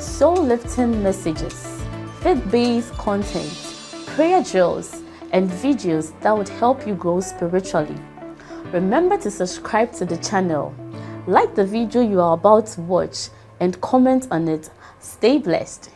soul-lifting messages, faith-based content, prayer drills, and videos that would help you grow spiritually. Remember to subscribe to the channel, like the video you are about to watch, and comment on it. Stay blessed.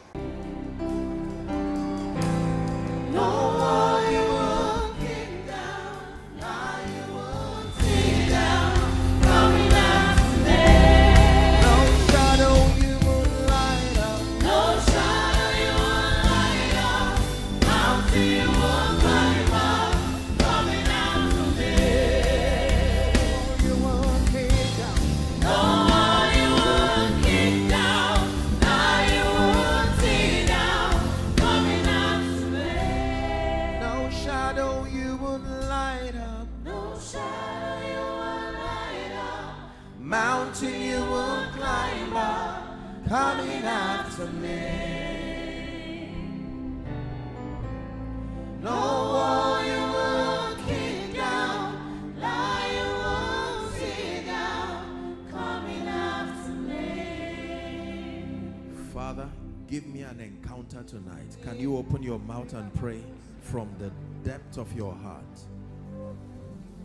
Tonight. Can you open your mouth and pray from the depth of your heart?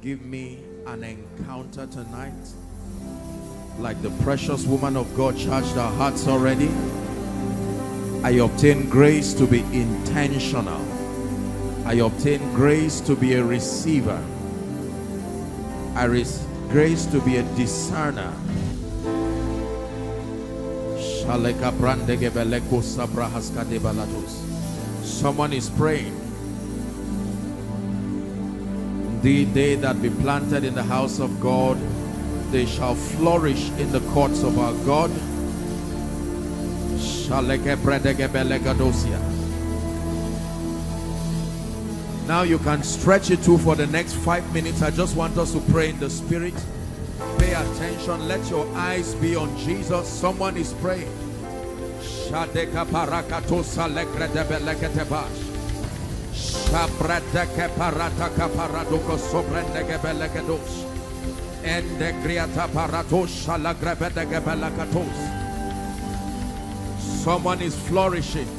Give me an encounter tonight. Like the precious woman of God charged our hearts already. I obtain grace to be intentional. I obtain grace to be a receiver. I receive grace to be a discerner Someone is praying. The day that be planted in the house of God, they shall flourish in the courts of our God. Now you can stretch it too for the next five minutes. I just want us to pray in the spirit. Pay attention. Let your eyes be on jesus. Someone is praying. Shadeka parataka paraduko sobrendekebelekedos ende griata paratos shalagrebedekebelekatos someone is flourishing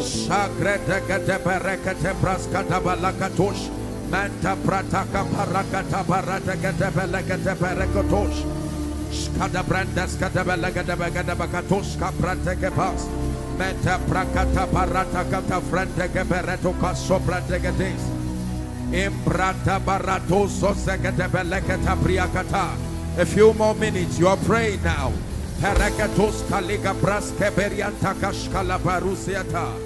Shagrete gete berekete braska da balakatosh. Manta prataka parakata parata gata belagata parakotosh. Skada brandas kata belagata bagata bakatosh kaprata kepas. Manta prakata parata kata frante kepereto kaso prate gates. Imbrata barato sosegata belagata priakata. A few more minutes, you are praying now. Parakatos kaliga bras keberianta kashkala barusiata.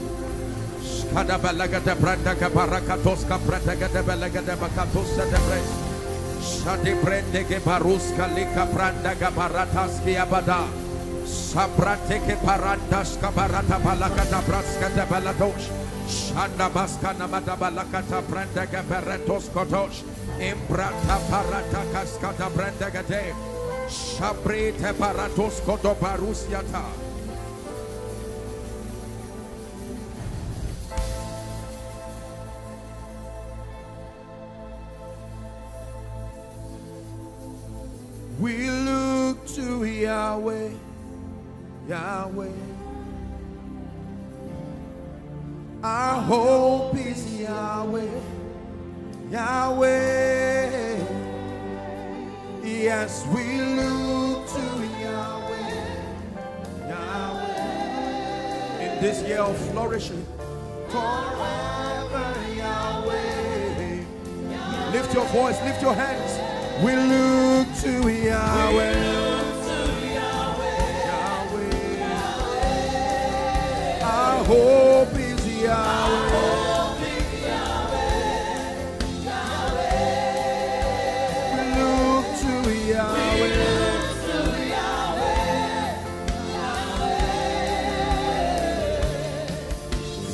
Shkadabalagada branda kabarakatos kapratagada balagada bakatos de bres. Shadi brende ke baruska lika branda gabaratas ki abada. Sabrate ke parandas kabarata balakata braska de baladosh. Shanda baska namada balakata branda gabaretos kotosh. Imbrata parata kaskata branda gade. Shabrite paratos koto barusiata. We look to Yahweh, Yahweh. Our hope is Yahweh, Yahweh. Yes, we look to Yahweh, Yahweh. In this year of flourishing, forever Yahweh. Lift your voice, lift your hands. We look to Yahweh. Yahweh. Our hope is Yahweh. We look to Yahweh.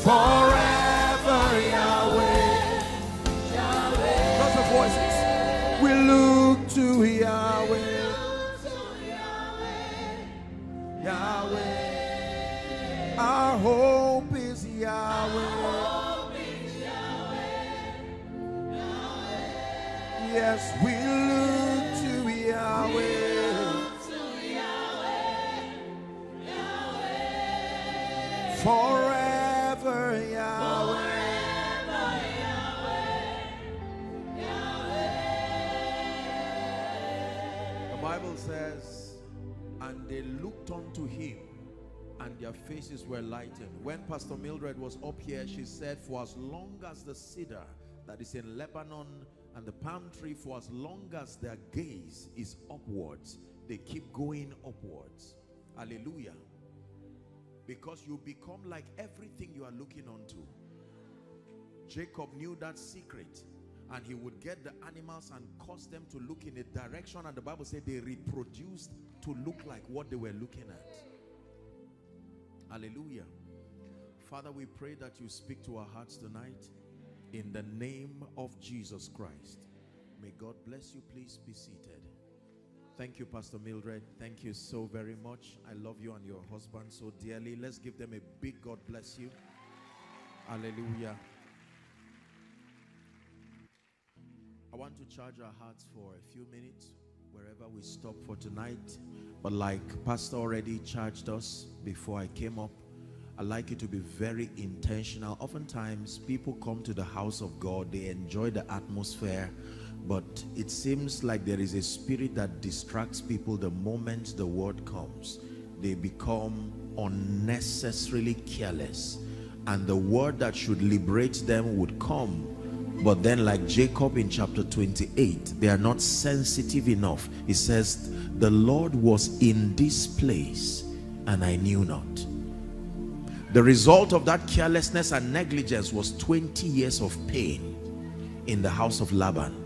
Forever hope is Yahweh. Yes, we their faces were lightened. When Pastor Mildred was up here, she said, For as long as the cedar that is in Lebanon and the palm tree, for as long as their gaze is upwards, they keep going upwards. Hallelujah. Because you become like everything you are looking onto. Jacob knew that secret and he would get the animals and cause them to look in a direction and the Bible said they reproduced to look like what they were looking at. Hallelujah. Father, we pray that you speak to our hearts tonight in the name of Jesus Christ. May God bless you. Please be seated. Thank you, Pastor Mildred. Thank you so very much. I love you and your husband so dearly. Let's give them a big God bless you. Hallelujah. I want to charge our hearts for a few minutes wherever we stop for tonight. But like Pastor already charged us before I came up, I'd like you to be very intentional. Oftentimes, people come to the house of God, they enjoy the atmosphere, but it seems like there is a spirit that distracts people the moment the word comes. They become unnecessarily careless, and the word that should liberate them would come but then like Jacob in chapter 28, they are not sensitive enough. He says, the Lord was in this place and I knew not. The result of that carelessness and negligence was 20 years of pain in the house of Laban.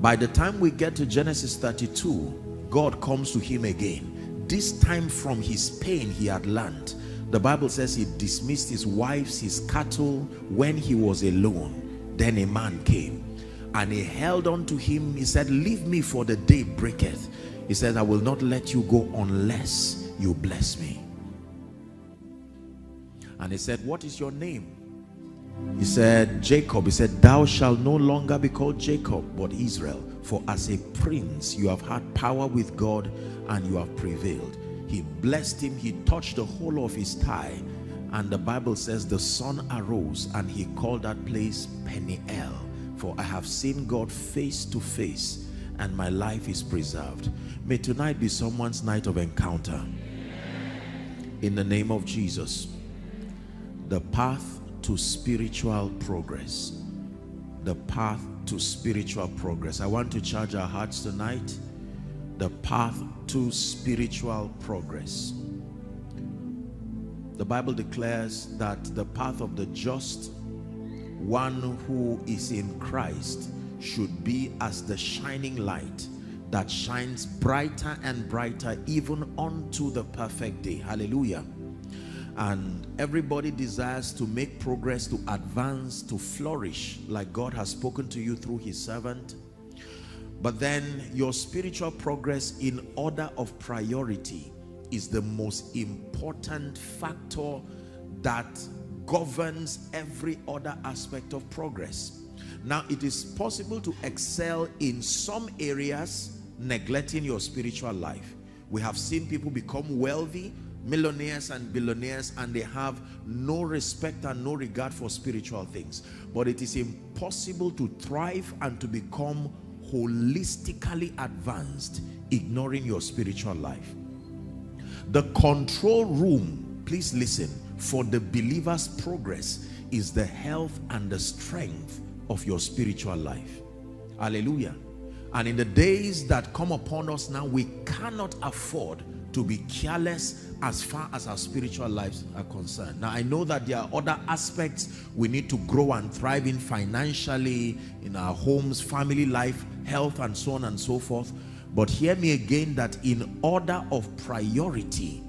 By the time we get to Genesis 32, God comes to him again. This time from his pain he had learned. The Bible says he dismissed his wives, his cattle when he was alone then a man came and he held on to him. He said, leave me for the day breaketh. He said, I will not let you go unless you bless me. And he said, what is your name? He said, Jacob. He said, thou shalt no longer be called Jacob, but Israel. For as a prince, you have had power with God and you have prevailed. He blessed him. He touched the whole of his thigh And the Bible says the sun arose and he called that place Peniel. For I have seen God face to face and my life is preserved. May tonight be someone's night of encounter. In the name of Jesus. The path to spiritual progress. The path to spiritual progress. I want to charge our hearts tonight. The path to spiritual progress. The Bible declares that the path of the just, one who is in Christ, should be as the shining light that shines brighter and brighter even unto the perfect day. Hallelujah. And everybody desires to make progress, to advance, to flourish like God has spoken to you through his servant. But then your spiritual progress in order of priority is the most important factor that governs every other aspect of progress. Now, it is possible to excel in some areas, neglecting your spiritual life. We have seen people become wealthy, millionaires and billionaires, and they have no respect and no regard for spiritual things. But it is impossible to thrive and to become holistically advanced, ignoring your spiritual life. The control room, please listen, for the believer's progress is the health and the strength of your spiritual life. Hallelujah. And in the days that come upon us now, we cannot afford to be careless as far as our spiritual lives are concerned. Now, I know that there are other aspects we need to grow and thrive in financially, in our homes, family life, health, and so on and so forth. But hear me again that in order of priority,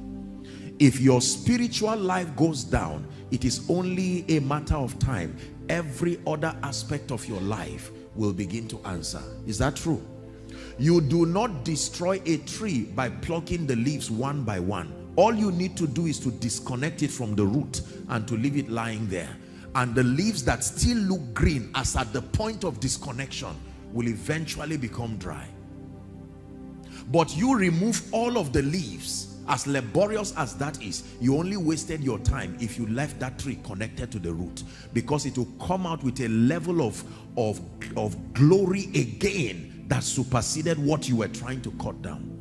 if your spiritual life goes down, it is only a matter of time. Every other aspect of your life will begin to answer. Is that true? You do not destroy a tree by plucking the leaves one by one. All you need to do is to disconnect it from the root and to leave it lying there. And the leaves that still look green as at the point of disconnection will eventually become dry. But you remove all of the leaves, as laborious as that is, you only wasted your time if you left that tree connected to the root because it will come out with a level of, of, of glory again that superseded what you were trying to cut down.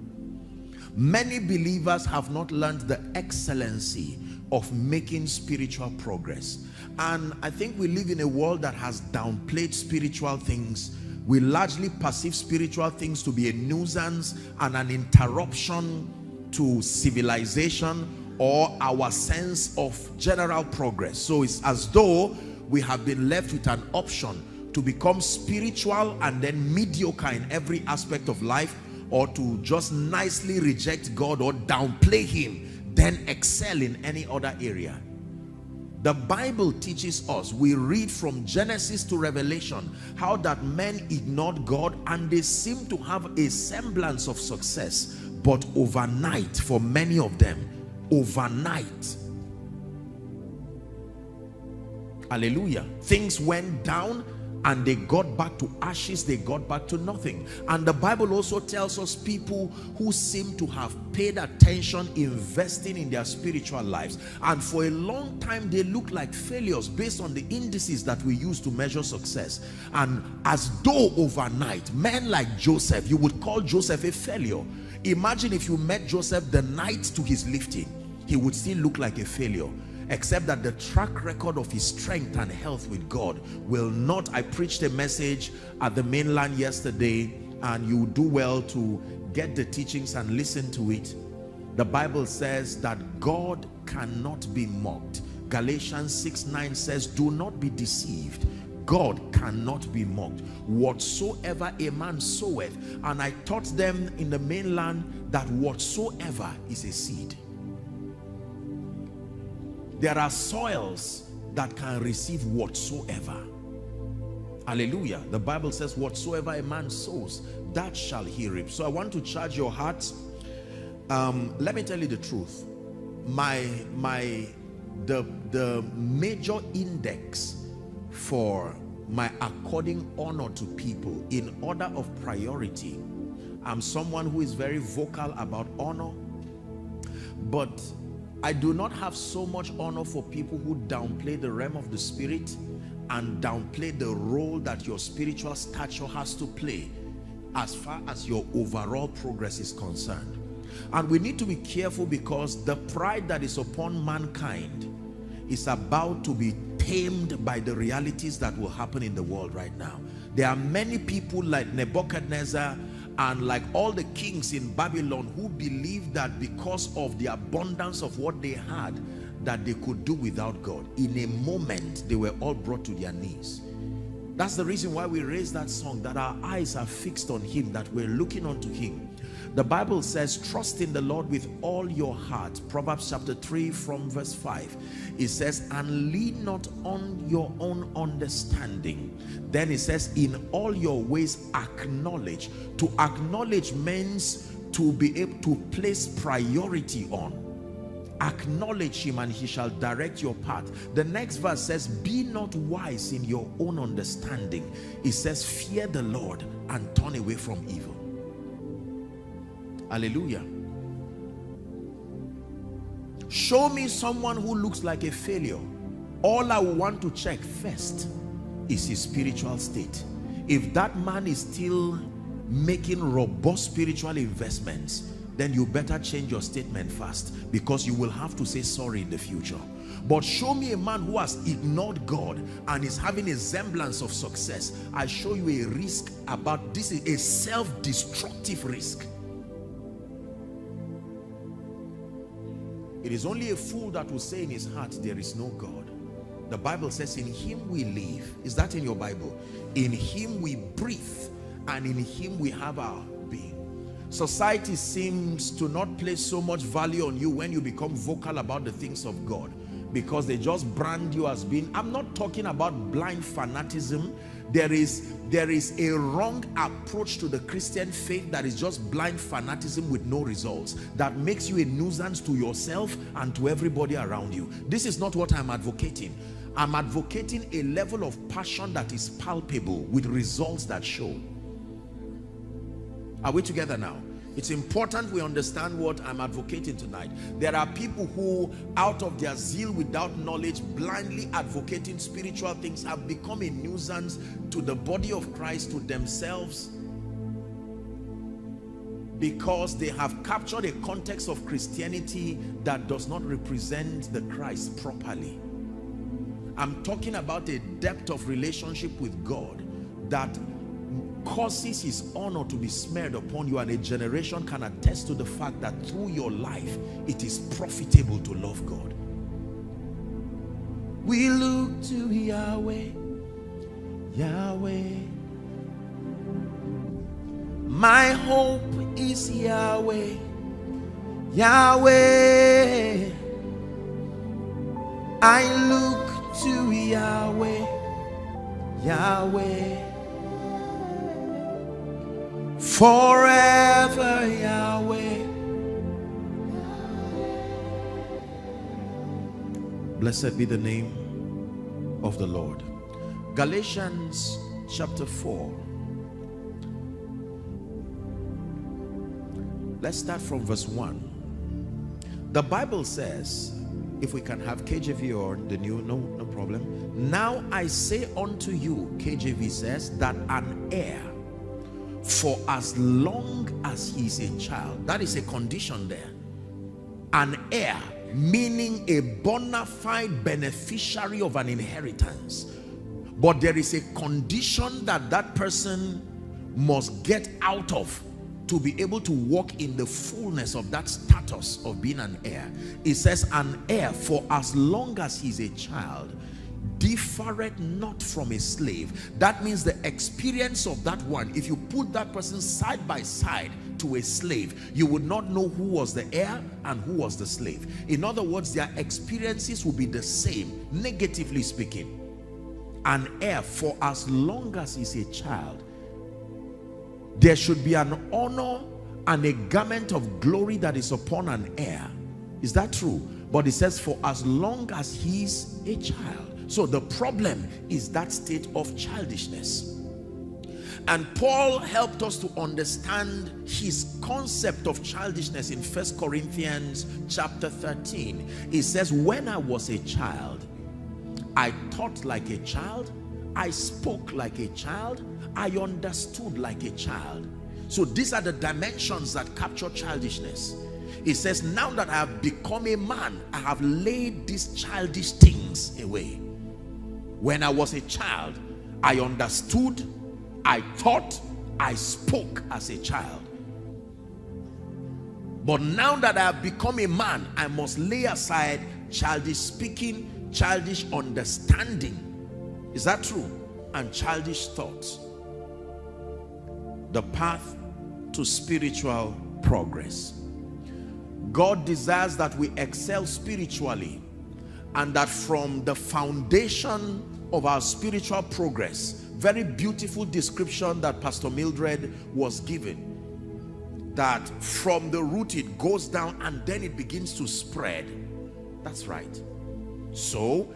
Many believers have not learned the excellency of making spiritual progress. And I think we live in a world that has downplayed spiritual things we largely perceive spiritual things to be a nuisance and an interruption to civilization or our sense of general progress. So it's as though we have been left with an option to become spiritual and then mediocre in every aspect of life or to just nicely reject God or downplay him, then excel in any other area. The Bible teaches us, we read from Genesis to Revelation, how that men ignored God and they seem to have a semblance of success. But overnight, for many of them, overnight, hallelujah, things went down and they got back to ashes they got back to nothing. And the bible also tells us people who seem to have paid attention investing in their spiritual lives. And for a long time they look like failures based on the indices that we use to measure success. And as though overnight men like joseph you would call joseph a failure. Imagine if you met joseph the night to his lifting he would still look like a failure except that the track record of his strength and health with God will not. I preached a message at the mainland yesterday and you do well to get the teachings and listen to it. The Bible says that God cannot be mocked. Galatians 6 9 says, Do not be deceived. God cannot be mocked. Whatsoever a man soweth, and I taught them in the mainland that whatsoever is a seed. There are soils that can receive whatsoever. Hallelujah. The Bible says, whatsoever a man sows, that shall he reap. So I want to charge your heart. Um, let me tell you the truth. My, my, the, the major index for my according honor to people in order of priority. I'm someone who is very vocal about honor, but I do not have so much honor for people who downplay the realm of the spirit and downplay the role that your spiritual stature has to play as far as your overall progress is concerned. And we need to be careful because the pride that is upon mankind is about to be tamed by the realities that will happen in the world right now. There are many people like Nebuchadnezzar and like all the kings in Babylon who believed that because of the abundance of what they had that they could do without God. In a moment, they were all brought to their knees. That's the reason why we raise that song, that our eyes are fixed on him, that we're looking unto him. The Bible says, trust in the Lord with all your heart. Proverbs chapter 3 from verse 5. It says, and lean not on your own understanding. Then it says, in all your ways acknowledge. To acknowledge means to be able to place priority on acknowledge him and he shall direct your path the next verse says be not wise in your own understanding it says fear the lord and turn away from evil Hallelujah. Show me someone who looks like a failure. All I want to check first is his spiritual state. If that man is still making robust spiritual investments, then you better change your statement fast because you will have to say sorry in the future. But show me a man who has ignored God and is having a semblance of success. I show you a risk about this is a self-destructive risk. It is only a fool that will say in his heart, there is no God. The Bible says, in him we live. Is that in your Bible? In him we breathe and in him we have our being. Society seems to not place so much value on you when you become vocal about the things of God because they just brand you as being, I'm not talking about blind fanaticism there is there is a wrong approach to the Christian faith that is just blind fanaticism with no results that makes you a nuisance to yourself and to everybody around you. This is not what I'm advocating. I'm advocating a level of passion that is palpable with results that show. Are we together now it's important we understand what I'm advocating tonight. There are people who, out of their zeal without knowledge, blindly advocating spiritual things, have become a nuisance to the body of Christ, to themselves, because they have captured a context of Christianity that does not represent the Christ properly. I'm talking about a depth of relationship with God that causes his honor to be smeared upon you and a generation can attest to the fact that through your life it is profitable to love God. We look to Yahweh. Yahweh. My hope is Yahweh. Yahweh. I look to Yahweh. Yahweh forever Yahweh. Blessed be the name of the Lord. Galatians chapter 4 let's start from verse 1 the Bible says if we can have KJV or the new no no problem. Now I say unto you KJV says that an heir for as long as he is a child. That is a condition there. An heir meaning a bona fide beneficiary of an inheritance. But there is a condition that that person must get out of to be able to walk in the fullness of that status of being an heir. It says an heir for as long as he's a child differeth not from a slave. That means the experience of that one if you put that person side by side to a slave you would not know who was the heir and who was the slave. In other words their experiences will be the same negatively speaking. An heir for as long as he's a child there should be an honor and a garment of glory that is upon an heir. Is that true? But it says for as long as he's a child so the problem is that state of childishness. And Paul helped us to understand his concept of childishness in First Corinthians chapter 13. He says, when I was a child, I thought like a child, I spoke like a child, I understood like a child. So these are the dimensions that capture childishness. He says, now that I have become a man, I have laid these childish things away. When I was a child, I understood, I thought, I spoke as a child. But now that I have become a man, I must lay aside childish speaking, childish understanding. Is that true? And childish thoughts. The path to spiritual progress. God desires that we excel spiritually and that from the foundation of our spiritual progress, very beautiful description that Pastor Mildred was given, that from the root it goes down and then it begins to spread. That's right. So,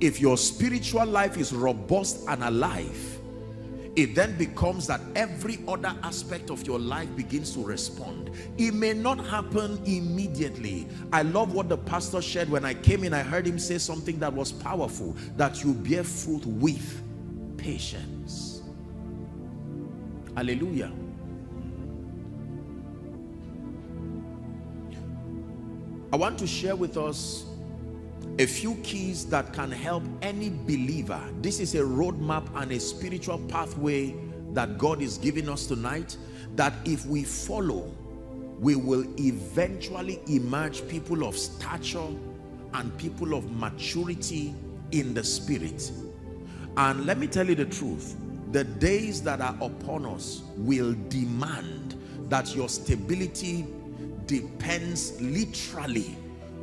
if your spiritual life is robust and alive, it then becomes that every other aspect of your life begins to respond. It may not happen immediately. I love what the pastor shared when I came in. I heard him say something that was powerful, that you bear fruit with patience. Hallelujah. I want to share with us a few keys that can help any believer. This is a roadmap and a spiritual pathway that God is giving us tonight that if we follow, we will eventually emerge people of stature and people of maturity in the spirit. And let me tell you the truth, the days that are upon us will demand that your stability depends literally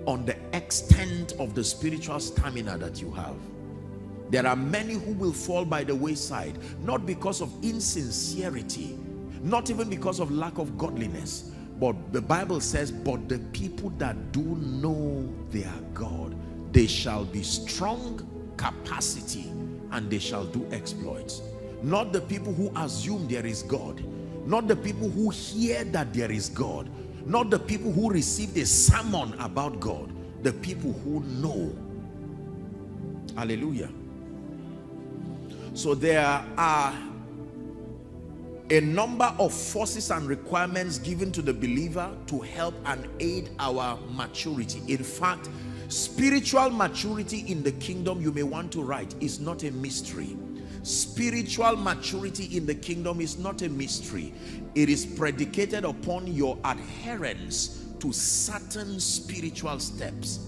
on the extent of the spiritual stamina that you have. There are many who will fall by the wayside, not because of insincerity, not even because of lack of godliness, but the Bible says, but the people that do know their God, they shall be strong capacity and they shall do exploits. Not the people who assume there is God, not the people who hear that there is God, not the people who received a sermon about God, the people who know. Hallelujah. So there are a number of forces and requirements given to the believer to help and aid our maturity. In fact, spiritual maturity in the kingdom, you may want to write, is not a mystery spiritual maturity in the kingdom is not a mystery. It is predicated upon your adherence to certain spiritual steps.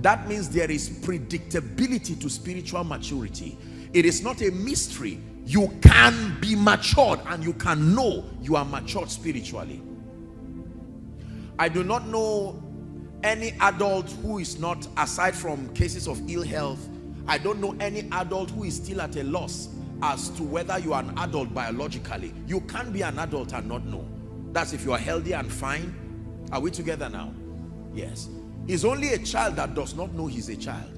That means there is predictability to spiritual maturity. It is not a mystery. You can be matured and you can know you are matured spiritually. I do not know any adult who is not aside from cases of ill health I don't know any adult who is still at a loss as to whether you are an adult biologically. You can't be an adult and not know. That's if you are healthy and fine. Are we together now? Yes. It's only a child that does not know he's a child.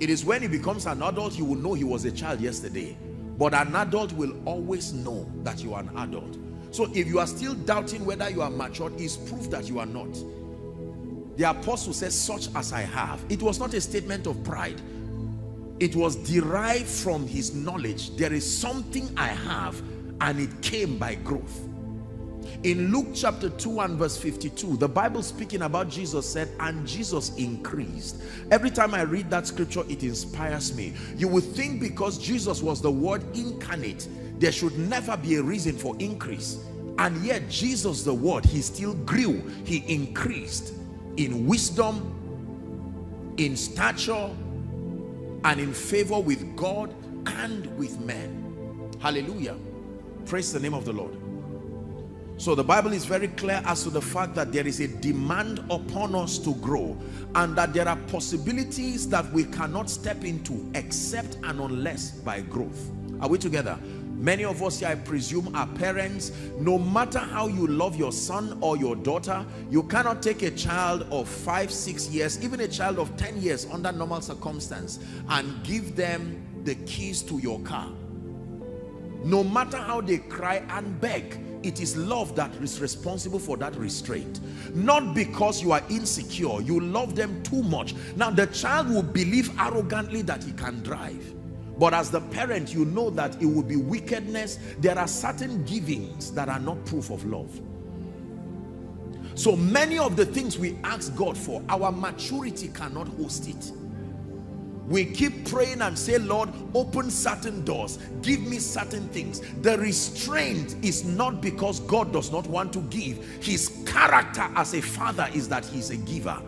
It is when he becomes an adult, he will know he was a child yesterday. But an adult will always know that you are an adult. So if you are still doubting whether you are matured, it's proof that you are not. The apostle says, such as I have. It was not a statement of pride it was derived from his knowledge. There is something i have and it came by growth. In luke chapter 2 and verse 52 the bible speaking about jesus said and jesus increased. Every time i read that scripture it inspires me. You would think because jesus was the word incarnate there should never be a reason for increase. And yet jesus the word he still grew. He increased in wisdom in stature and in favor with God and with men. Hallelujah. Praise the name of the Lord. So the Bible is very clear as to the fact that there is a demand upon us to grow and that there are possibilities that we cannot step into except and unless by growth. Are we together? Many of us here, I presume, are parents. No matter how you love your son or your daughter, you cannot take a child of five, six years, even a child of 10 years under normal circumstance and give them the keys to your car. no matter how they cry and beg it is love that is responsible for that restraint not because you are insecure you love them too much now the child will believe arrogantly that he can drive but as the parent you know that it will be wickedness. There are certain givings that are not proof of love. So many of the things we ask God for our maturity cannot host it. We keep praying and say lord open certain doors. Give me certain things. The restraint is not because god does not want to give. His character as a father is that he's a giver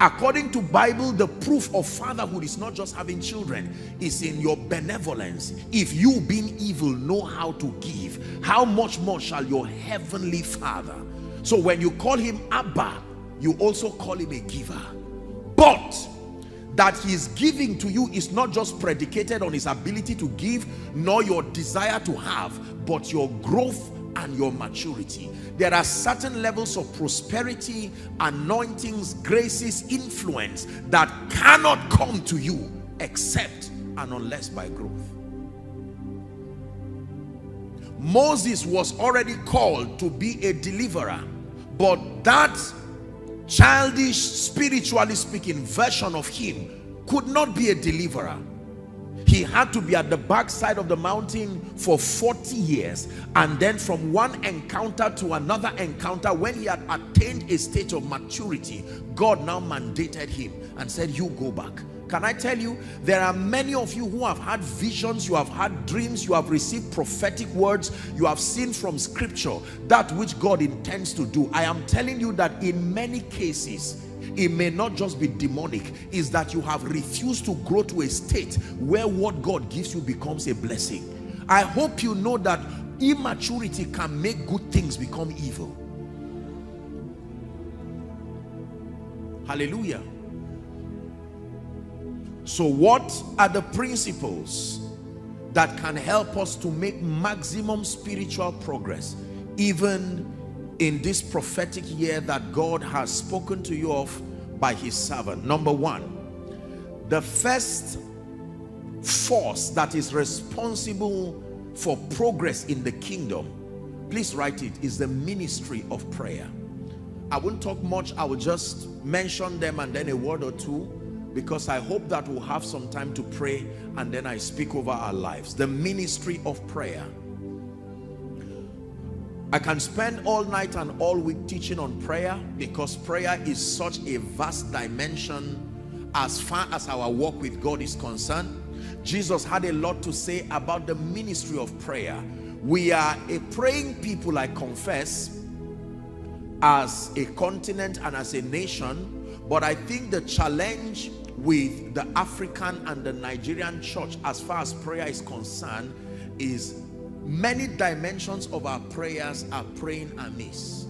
according to bible the proof of fatherhood is not just having children It's in your benevolence. If you being evil know how to give how much more shall your heavenly father? So when you call him abba you also call him a giver. But that he is giving to you is not just predicated on his ability to give nor your desire to have but your growth and your maturity there are certain levels of prosperity anointings graces influence that cannot come to you except and unless by growth Moses was already called to be a deliverer but that childish, spiritually speaking, version of him could not be a deliverer. He had to be at the backside of the mountain for 40 years. And then from one encounter to another encounter, when he had attained a state of maturity, God now mandated him and said, you go back. Can I tell you, there are many of you who have had visions, you have had dreams, you have received prophetic words, you have seen from scripture that which God intends to do. I am telling you that in many cases, it may not just be demonic, is that you have refused to grow to a state where what God gives you becomes a blessing. I hope you know that immaturity can make good things become evil. Hallelujah. So what are the principles that can help us to make maximum spiritual progress even in this prophetic year that God has spoken to you of by his servant? Number one, the first force that is responsible for progress in the kingdom, please write it, is the ministry of prayer. I won't talk much, I will just mention them and then a word or two because I hope that we'll have some time to pray and then I speak over our lives. The ministry of prayer. I can spend all night and all week teaching on prayer because prayer is such a vast dimension as far as our walk with God is concerned. Jesus had a lot to say about the ministry of prayer. We are a praying people, I confess, as a continent and as a nation, but I think the challenge with the African and the Nigerian church as far as prayer is concerned is many dimensions of our prayers are praying amiss.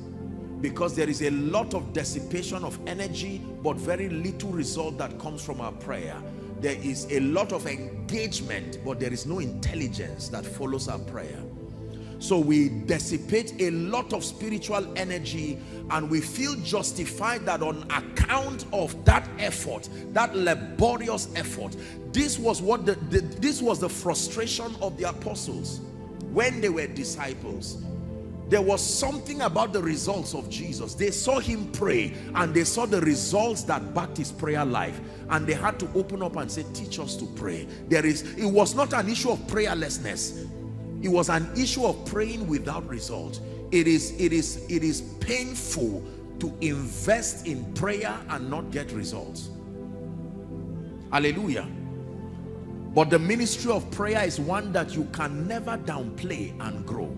Because there is a lot of dissipation of energy but very little result that comes from our prayer. There is a lot of engagement but there is no intelligence that follows our prayer. So we dissipate a lot of spiritual energy and we feel justified that on account of that effort, that laborious effort, this was what the, the this was the frustration of the apostles when they were disciples there was something about the results of Jesus. They saw him pray and they saw the results that backed his prayer life. And they had to open up and say, teach us to pray. There is, it was not an issue of prayerlessness. It was an issue of praying without result. It is, it is, it is painful to invest in prayer and not get results. Hallelujah. But the ministry of prayer is one that you can never downplay and grow.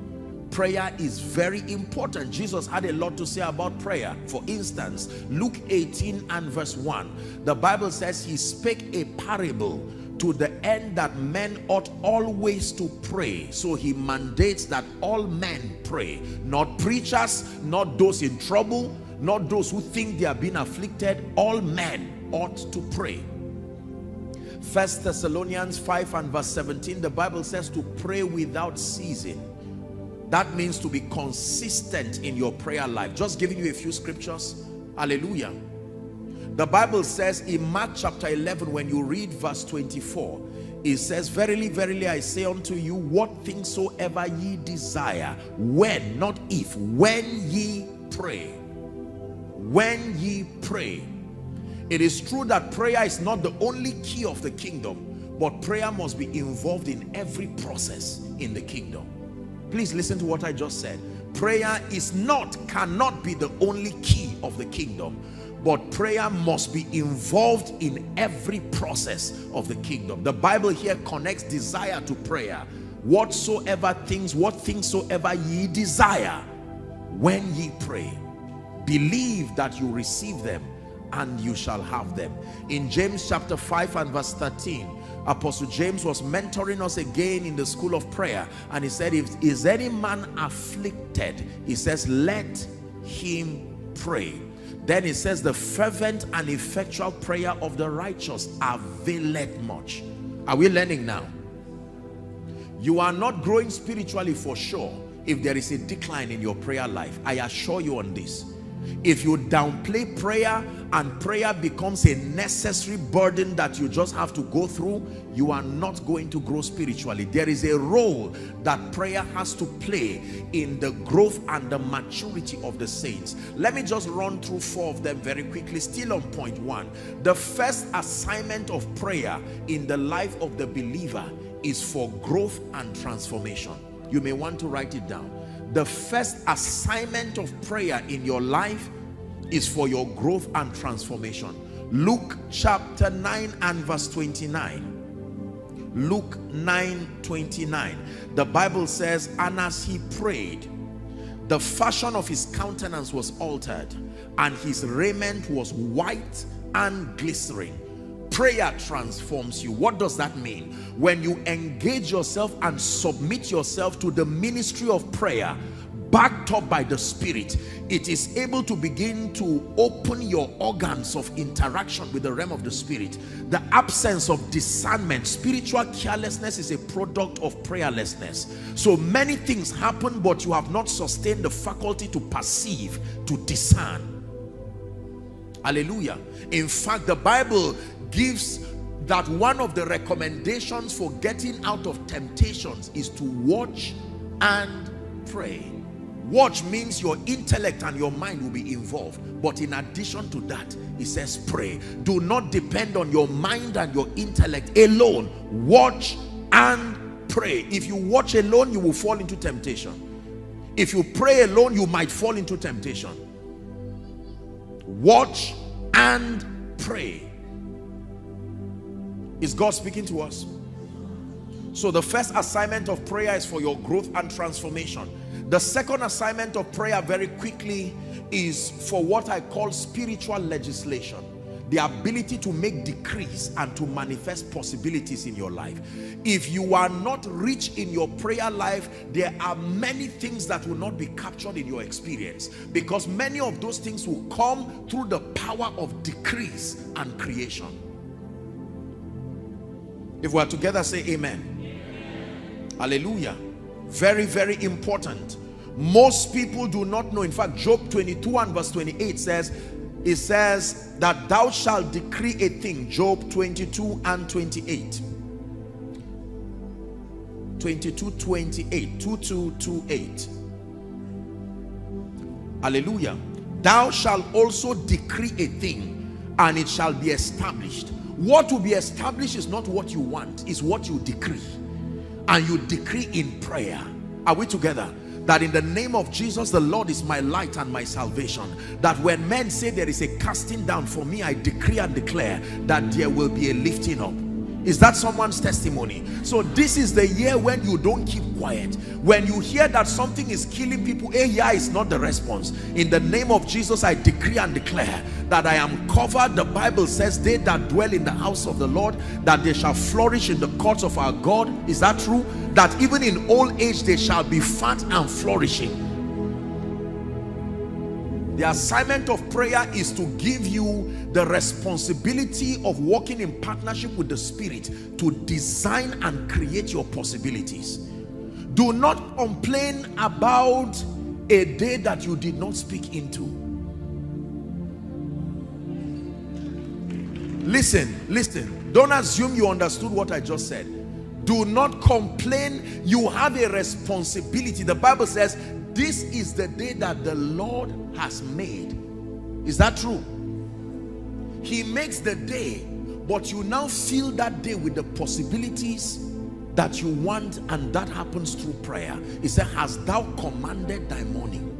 Prayer is very important. Jesus had a lot to say about prayer. For instance, Luke 18 and verse 1, the Bible says he spake a parable to the end that men ought always to pray. So he mandates that all men pray, not preachers, not those in trouble, not those who think they are being afflicted. All men ought to pray. First Thessalonians 5 and verse 17, the Bible says to pray without ceasing. That means to be consistent in your prayer life. Just giving you a few scriptures. Hallelujah. The Bible says in Mark chapter 11, when you read verse 24, it says, Verily, verily, I say unto you, what things soever ye desire, when, not if, when ye pray. When ye pray. It is true that prayer is not the only key of the kingdom, but prayer must be involved in every process in the kingdom. Please listen to what I just said. Prayer is not, cannot be the only key of the kingdom, but prayer must be involved in every process of the kingdom. The Bible here connects desire to prayer. Whatsoever things, what things soever ye desire, when ye pray, believe that you receive them and you shall have them. In James chapter 5 and verse 13, Apostle James was mentoring us again in the school of prayer and he said, if is any man afflicted, he says, let him pray. Then he says the fervent and effectual prayer of the righteous availeth much. Are we learning now? You are not growing spiritually for sure if there is a decline in your prayer life. I assure you on this. If you downplay prayer and prayer becomes a necessary burden that you just have to go through, you are not going to grow spiritually. There is a role that prayer has to play in the growth and the maturity of the saints. Let me just run through four of them very quickly, still on point one. The first assignment of prayer in the life of the believer is for growth and transformation. You may want to write it down the first assignment of prayer in your life is for your growth and transformation. Luke chapter 9 and verse 29. Luke 9 29. The Bible says, And as he prayed, the fashion of his countenance was altered, and his raiment was white and glistering prayer transforms you. What does that mean? When you engage yourself and submit yourself to the ministry of prayer backed up by the spirit it is able to begin to open your organs of interaction with the realm of the spirit. The absence of discernment spiritual carelessness is a product of prayerlessness. So many things happen but you have not sustained the faculty to perceive to discern. Hallelujah. In fact the bible gives that one of the recommendations for getting out of temptations is to watch and pray. Watch means your intellect and your mind will be involved. But in addition to that, he says pray. Do not depend on your mind and your intellect alone. Watch and pray. If you watch alone, you will fall into temptation. If you pray alone, you might fall into temptation. Watch and pray. Is God speaking to us? So the first assignment of prayer is for your growth and transformation. The second assignment of prayer very quickly is for what I call spiritual legislation. The ability to make decrees and to manifest possibilities in your life. If you are not rich in your prayer life, there are many things that will not be captured in your experience because many of those things will come through the power of decrees and creation. If we are together, say amen. amen. Hallelujah. Very, very important. Most people do not know. In fact, Job 22 and verse 28 says, it says that thou shalt decree a thing. Job 22 and 28. 22, 28. 2228. Hallelujah. Thou shalt also decree a thing and it shall be established what will be established is not what you want, is what you decree. And you decree in prayer. Are we together? That in the name of Jesus, the Lord is my light and my salvation. That when men say there is a casting down for me, I decree and declare that there will be a lifting up. Is that someone's testimony? So this is the year when you don't keep quiet. When you hear that something is killing people, AI is not the response. In the name of Jesus, I decree and declare that I am covered. The Bible says, they that dwell in the house of the Lord, that they shall flourish in the courts of our God. Is that true? That even in old age, they shall be fat and flourishing the assignment of prayer is to give you the responsibility of working in partnership with the Spirit to design and create your possibilities. Do not complain about a day that you did not speak into. Listen, listen. Don't assume you understood what I just said. Do not complain. You have a responsibility. The Bible says, this is the day that the Lord has made. Is that true? He makes the day, but you now fill that day with the possibilities that you want and that happens through prayer. He said, Has thou commanded thy morning?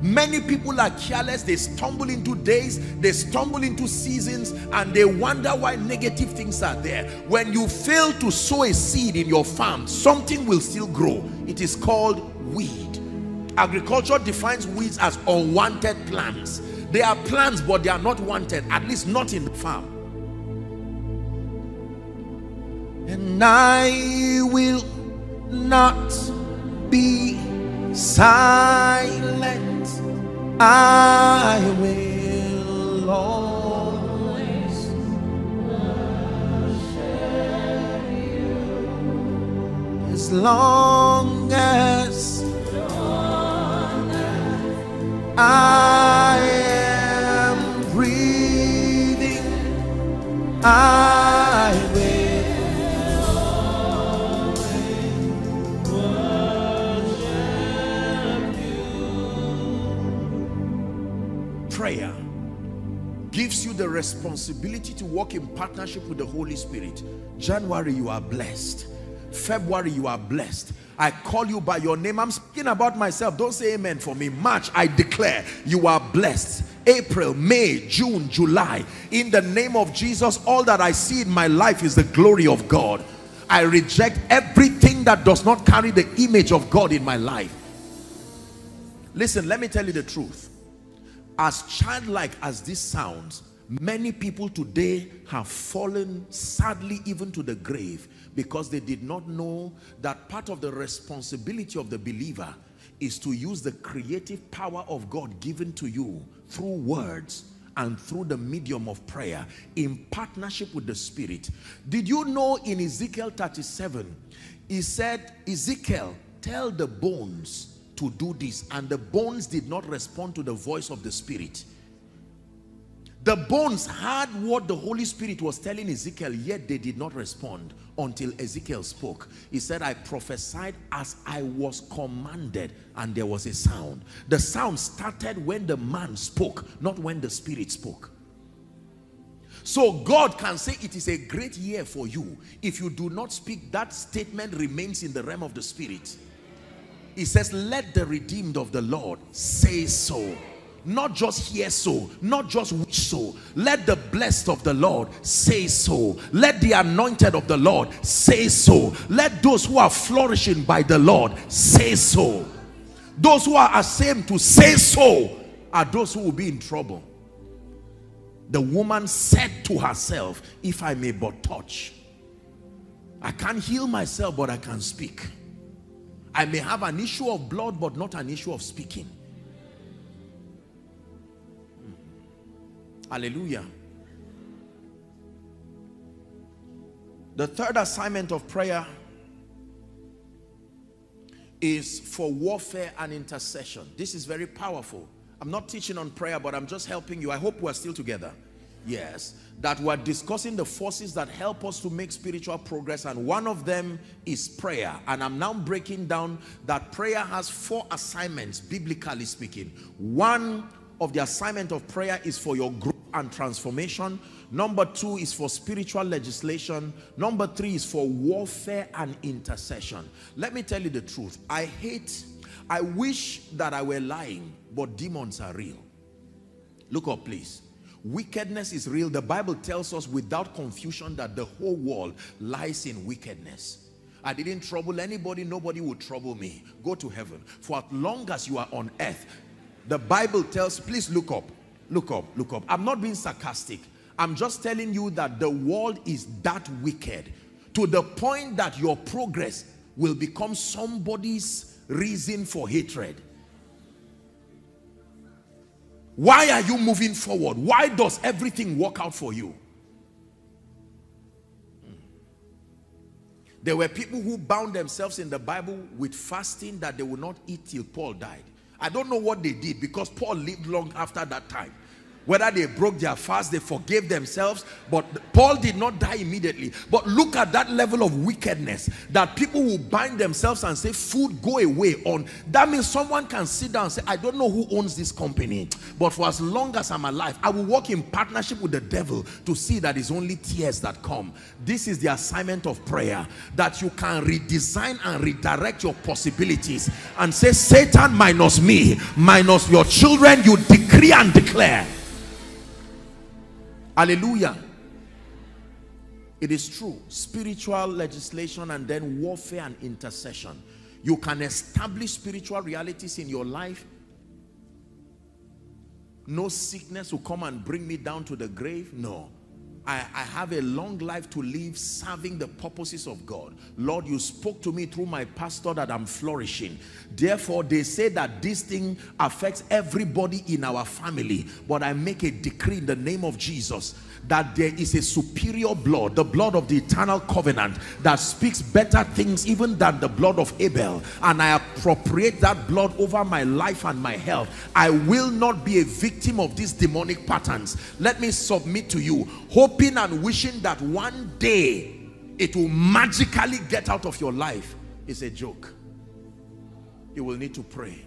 Many people are careless. They stumble into days, they stumble into seasons, and they wonder why negative things are there. When you fail to sow a seed in your farm, something will still grow. It is called weed. Agriculture defines weeds as unwanted plants. They are plants, but they are not wanted, at least not in the farm. And I will not be silent. I will always worship you as long as I prayer gives you the responsibility to walk in partnership with the Holy Spirit. January, you are blessed. February, you are blessed. I call you by your name. I'm about myself. Don't say amen for me. March, I declare you are blessed. April, May, June, July. In the name of Jesus, all that I see in my life is the glory of God. I reject everything that does not carry the image of God in my life. Listen, let me tell you the truth as childlike as this sounds, many people today have fallen sadly even to the grave because they did not know that part of the responsibility of the believer is to use the creative power of God given to you through words and through the medium of prayer in partnership with the spirit. Did you know in Ezekiel 37, he said, Ezekiel, tell the bones to do this and the bones did not respond to the voice of the spirit the bones heard what the Holy Spirit was telling Ezekiel yet they did not respond until Ezekiel spoke. He said I prophesied as I was commanded and there was a sound. The sound started when the man spoke not when the spirit spoke. So God can say it is a great year for you. If you do not speak that statement remains in the realm of the spirit. He says, let the redeemed of the Lord say so. Not just hear so, not just wish so. Let the blessed of the Lord say so. Let the anointed of the Lord say so. Let those who are flourishing by the Lord say so. Those who are ashamed to say so are those who will be in trouble. The woman said to herself, if I may but touch. I can't heal myself, but I can speak. I may have an issue of blood, but not an issue of speaking. Hallelujah. The third assignment of prayer is for warfare and intercession. This is very powerful. I'm not teaching on prayer, but I'm just helping you. I hope we're still together. Yes that we're discussing the forces that help us to make spiritual progress and one of them is prayer and I'm now breaking down that prayer has four assignments biblically speaking one of the assignment of prayer is for your growth and transformation. Number two is for spiritual legislation. Number three is for warfare and intercession. Let me tell you the truth. I hate I wish that I were lying but demons are real. Look up please. Wickedness is real. The bible tells us without confusion that the whole world lies in wickedness. I didn't trouble anybody. Nobody would trouble me. Go to heaven. For as long as you are on earth the bible tells please look up look up look up i'm not being sarcastic i'm just telling you that the world is that wicked to the point that your progress will become somebody's reason for hatred why are you moving forward? Why does everything work out for you? There were people who bound themselves in the Bible with fasting that they would not eat till Paul died. I don't know what they did because Paul lived long after that time. Whether they broke their fast they forgave themselves but paul did not die immediately. But look at that level of wickedness that people will bind themselves and say food go away on. That means someone can sit down and say i don't know who owns this company but for as long as i'm alive i will work in partnership with the devil to see that it's only tears that come. This is the assignment of prayer that you can redesign and redirect your possibilities and say satan minus me minus your children you decree and declare Hallelujah. It is true. Spiritual legislation and then warfare and intercession. You can establish spiritual realities in your life. No sickness will come and bring me down to the grave. No. I, I, have a long life to live serving the purposes of God. Lord, you spoke to me through my pastor that I'm flourishing. Therefore, they say that this thing affects everybody in our family. But I make a decree in the name of Jesus that there is a superior blood, the blood of the eternal covenant that speaks better things even than the blood of Abel. And I appropriate that blood over my life and my health. I will not be a victim of these demonic patterns. Let me submit to you. Hoping and wishing that one day it will magically get out of your life is a joke. You will need to pray.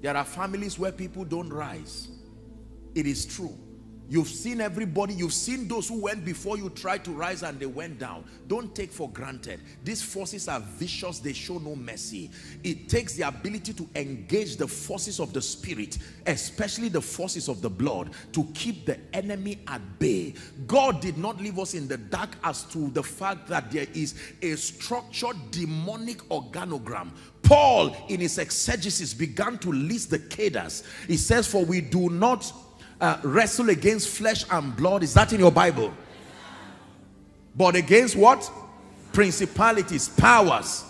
There are families where people don't rise. It is true. You've seen everybody, you've seen those who went before you tried to rise and they went down. Don't take for granted. These forces are vicious, they show no mercy. It takes the ability to engage the forces of the spirit, especially the forces of the blood, to keep the enemy at bay. God did not leave us in the dark as to the fact that there is a structured demonic organogram Paul in his exegesis began to list the cadres. He says, for we do not uh, wrestle against flesh and blood. Is that in your Bible? But against what? Principalities, powers,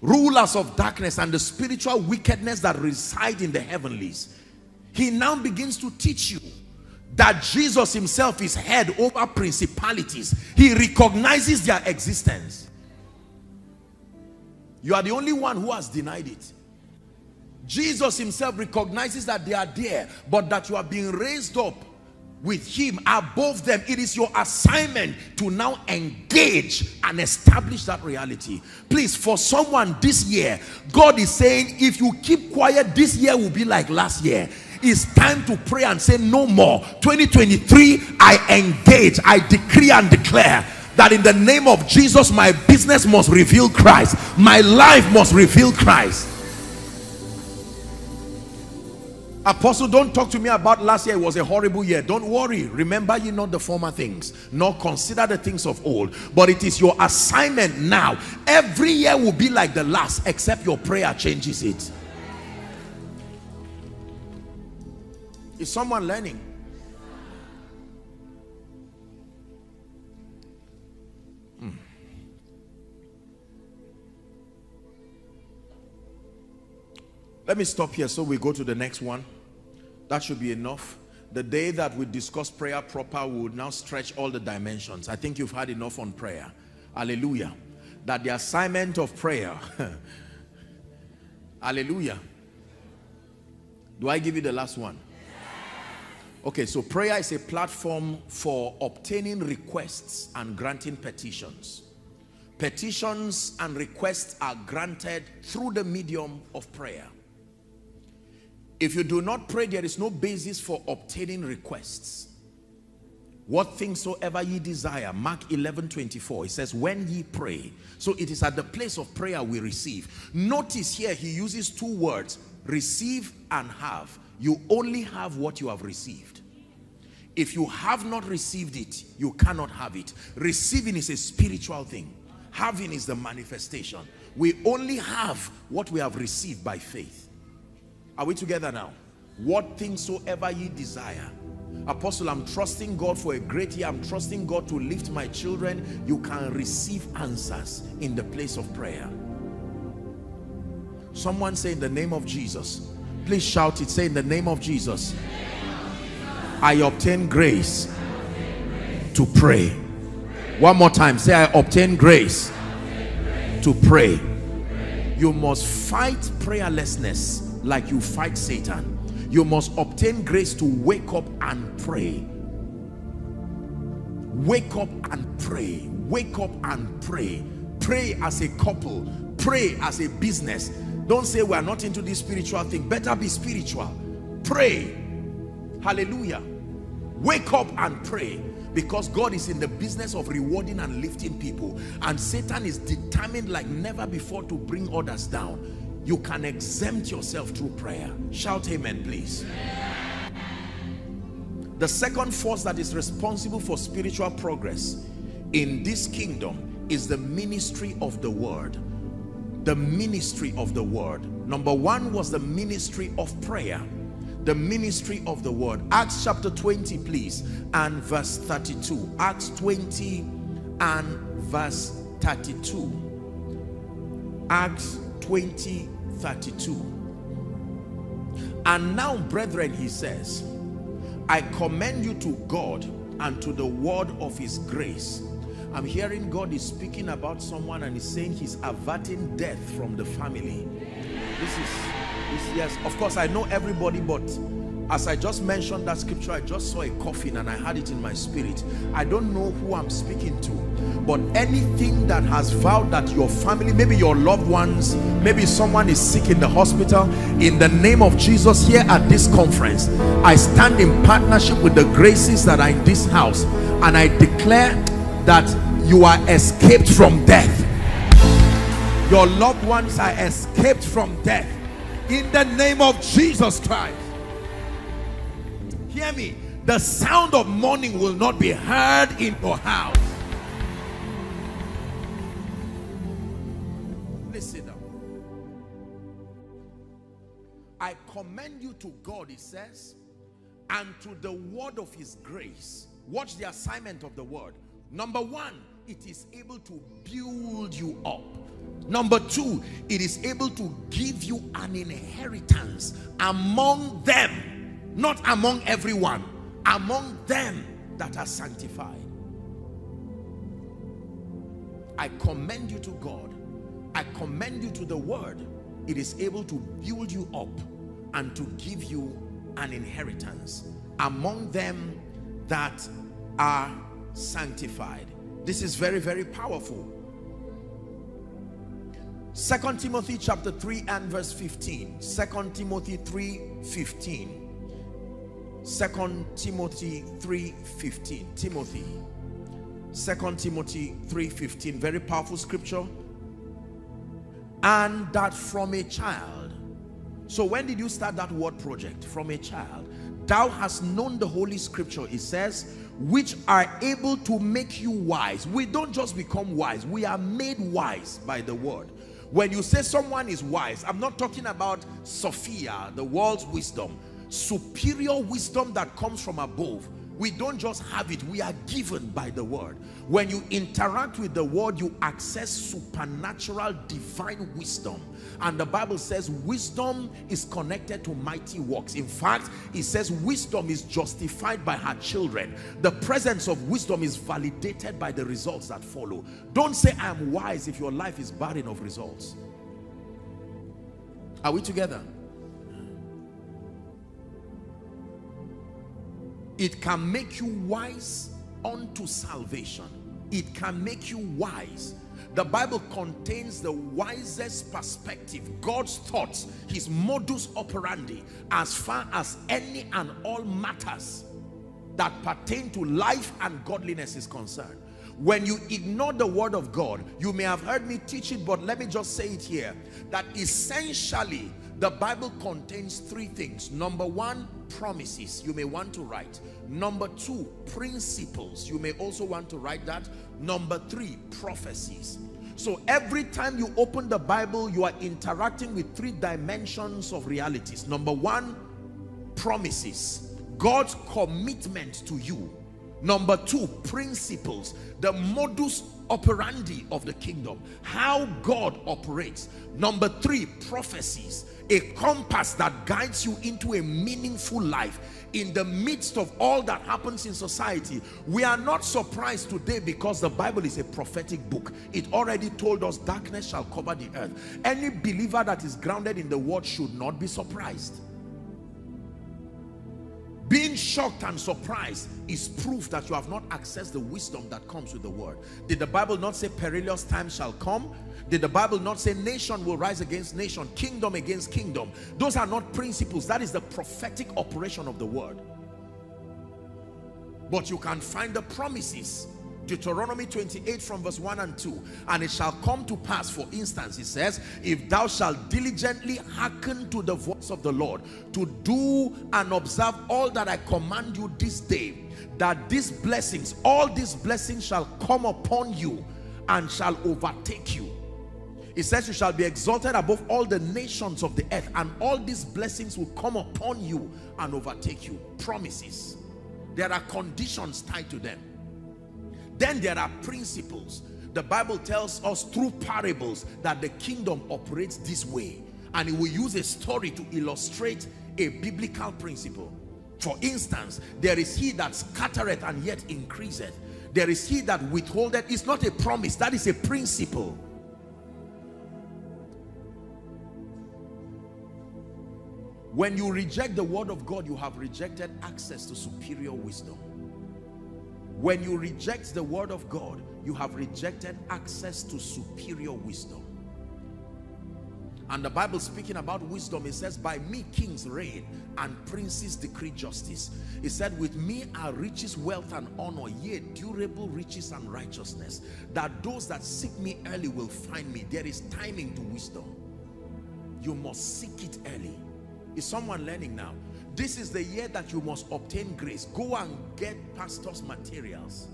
rulers of darkness and the spiritual wickedness that reside in the heavenlies. He now begins to teach you that Jesus himself is head over principalities. He recognizes their existence. You are the only one who has denied it. Jesus himself recognizes that they are there, but that you are being raised up with him above them. It is your assignment to now engage and establish that reality. Please, for someone this year, God is saying, if you keep quiet, this year will be like last year. It's time to pray and say no more. 2023, I engage, I decree and declare that in the name of Jesus, my business must reveal Christ. My life must reveal Christ. Apostle, don't talk to me about last year. It was a horrible year. Don't worry. Remember ye not the former things, nor consider the things of old. But it is your assignment now. Every year will be like the last, except your prayer changes it. Is someone learning? Hmm. Let me stop here so we go to the next one. That should be enough. The day that we discuss prayer proper, would now stretch all the dimensions. I think you've had enough on prayer. Hallelujah. That the assignment of prayer. Hallelujah. Do I give you the last one? Okay, so prayer is a platform for obtaining requests and granting petitions. Petitions and requests are granted through the medium of prayer. If you do not pray, there is no basis for obtaining requests. What things soever ye desire, Mark 11, 24, it says, when ye pray. So it is at the place of prayer we receive. Notice here, he uses two words, receive and have. You only have what you have received. If you have not received it, you cannot have it. Receiving is a spiritual thing. Having is the manifestation. We only have what we have received by faith. Are we together now? What things soever ye desire. Apostle, I'm trusting God for a great year. I'm trusting God to lift my children. You can receive answers in the place of prayer. Someone say in the name of Jesus. Please shout it. Say in the name of Jesus. I obtain grace to pray. One more time. Say I obtain grace to pray. You must fight prayerlessness like you fight Satan. you must obtain grace to wake up and pray. Wake up and pray. Wake up and pray. Pray as a couple. Pray as a business. Don't say we are not into this spiritual thing. Better be spiritual. Pray. Hallelujah. Wake up and pray. Because God is in the business of rewarding and lifting people. And Satan is determined like never before to bring others down you can exempt yourself through prayer shout amen please the second force that is responsible for spiritual progress in this kingdom is the ministry of the word. The ministry of the word. Number one was the ministry of prayer. The ministry of the word. Acts chapter 20 please and verse 32. Acts 20 and verse 32. Acts 20 32. And now brethren he says I commend you to God and to the word of his grace. I'm hearing God is speaking about someone and he's saying he's averting death from the family. This is, this, yes, of course I know everybody, but as I just mentioned that scripture, I just saw a coffin and I had it in my spirit. I don't know who I'm speaking to, but anything that has vowed that your family, maybe your loved ones, maybe someone is sick in the hospital, in the name of Jesus here at this conference, I stand in partnership with the graces that are in this house and I declare that you are escaped from death. Your loved ones are escaped from death in the name of Jesus Christ hear me? The sound of mourning will not be heard in your house. Listen up. I commend you to god he says and to the word of his grace. Watch the assignment of the word. Number one it is able to build you up. Number two it is able to give you an inheritance among them not among everyone among them that are sanctified. I commend you to God. I commend you to the word. It is able to build you up and to give you an inheritance among them that are sanctified. This is very very powerful. Second timothy chapter 3 and verse 15 second timothy 3 15 Second Timothy 3:15. Timothy. Second Timothy 3:15. Very powerful scripture. And that from a child. So when did you start that word project? From a child. Thou hast known the holy scripture. It says, which are able to make you wise. We don't just become wise. We are made wise by the word. When you say someone is wise, I'm not talking about Sophia, the world's wisdom superior wisdom that comes from above we don't just have it we are given by the word. When you interact with the word you access supernatural divine wisdom. And the bible says wisdom is connected to mighty works. In fact it says wisdom is justified by her children. The presence of wisdom is validated by the results that follow. Don't say i'm wise if your life is barren of results. Are we together It can make you wise unto salvation. It can make you wise. The Bible contains the wisest perspective, God's thoughts, his modus operandi, as far as any and all matters that pertain to life and godliness is concerned. When you ignore the word of God, you may have heard me teach it, but let me just say it here, that essentially the Bible contains three things. Number one, promises. You may want to write. Number two, principles. You may also want to write that. Number three, prophecies. So every time you open the Bible, you are interacting with three dimensions of realities. Number one, promises. God's commitment to you. Number two, principles. The modus operandi of the kingdom. How God operates. Number three, prophecies a compass that guides you into a meaningful life in the midst of all that happens in society we are not surprised today because the bible is a prophetic book it already told us darkness shall cover the earth any believer that is grounded in the word should not be surprised shocked and surprised is proof that you have not accessed the wisdom that comes with the word. Did the Bible not say perilous times shall come? Did the Bible not say nation will rise against nation, kingdom against kingdom? Those are not principles. That is the prophetic operation of the word. But you can find the promises Deuteronomy 28 from verse 1 and 2. And it shall come to pass, for instance, it says, if thou shalt diligently hearken to the voice of the Lord, to do and observe all that I command you this day, that these blessings, all these blessings shall come upon you and shall overtake you. It says you shall be exalted above all the nations of the earth and all these blessings will come upon you and overtake you. Promises. There are conditions tied to them. Then there are principles. The Bible tells us through parables that the kingdom operates this way. And it will use a story to illustrate a biblical principle. For instance, there is he that scattereth and yet increaseth. There is he that withholdeth. It's not a promise, that is a principle. When you reject the word of God, you have rejected access to superior wisdom. When you reject the word of God, you have rejected access to superior wisdom. And the Bible speaking about wisdom, it says, by me kings reign and princes decree justice. It said, with me are riches, wealth and honor, yea, durable riches and righteousness, that those that seek me early will find me. There is timing to wisdom. You must seek it early. Is someone learning now? This is the year that you must obtain grace. Go and get pastor's materials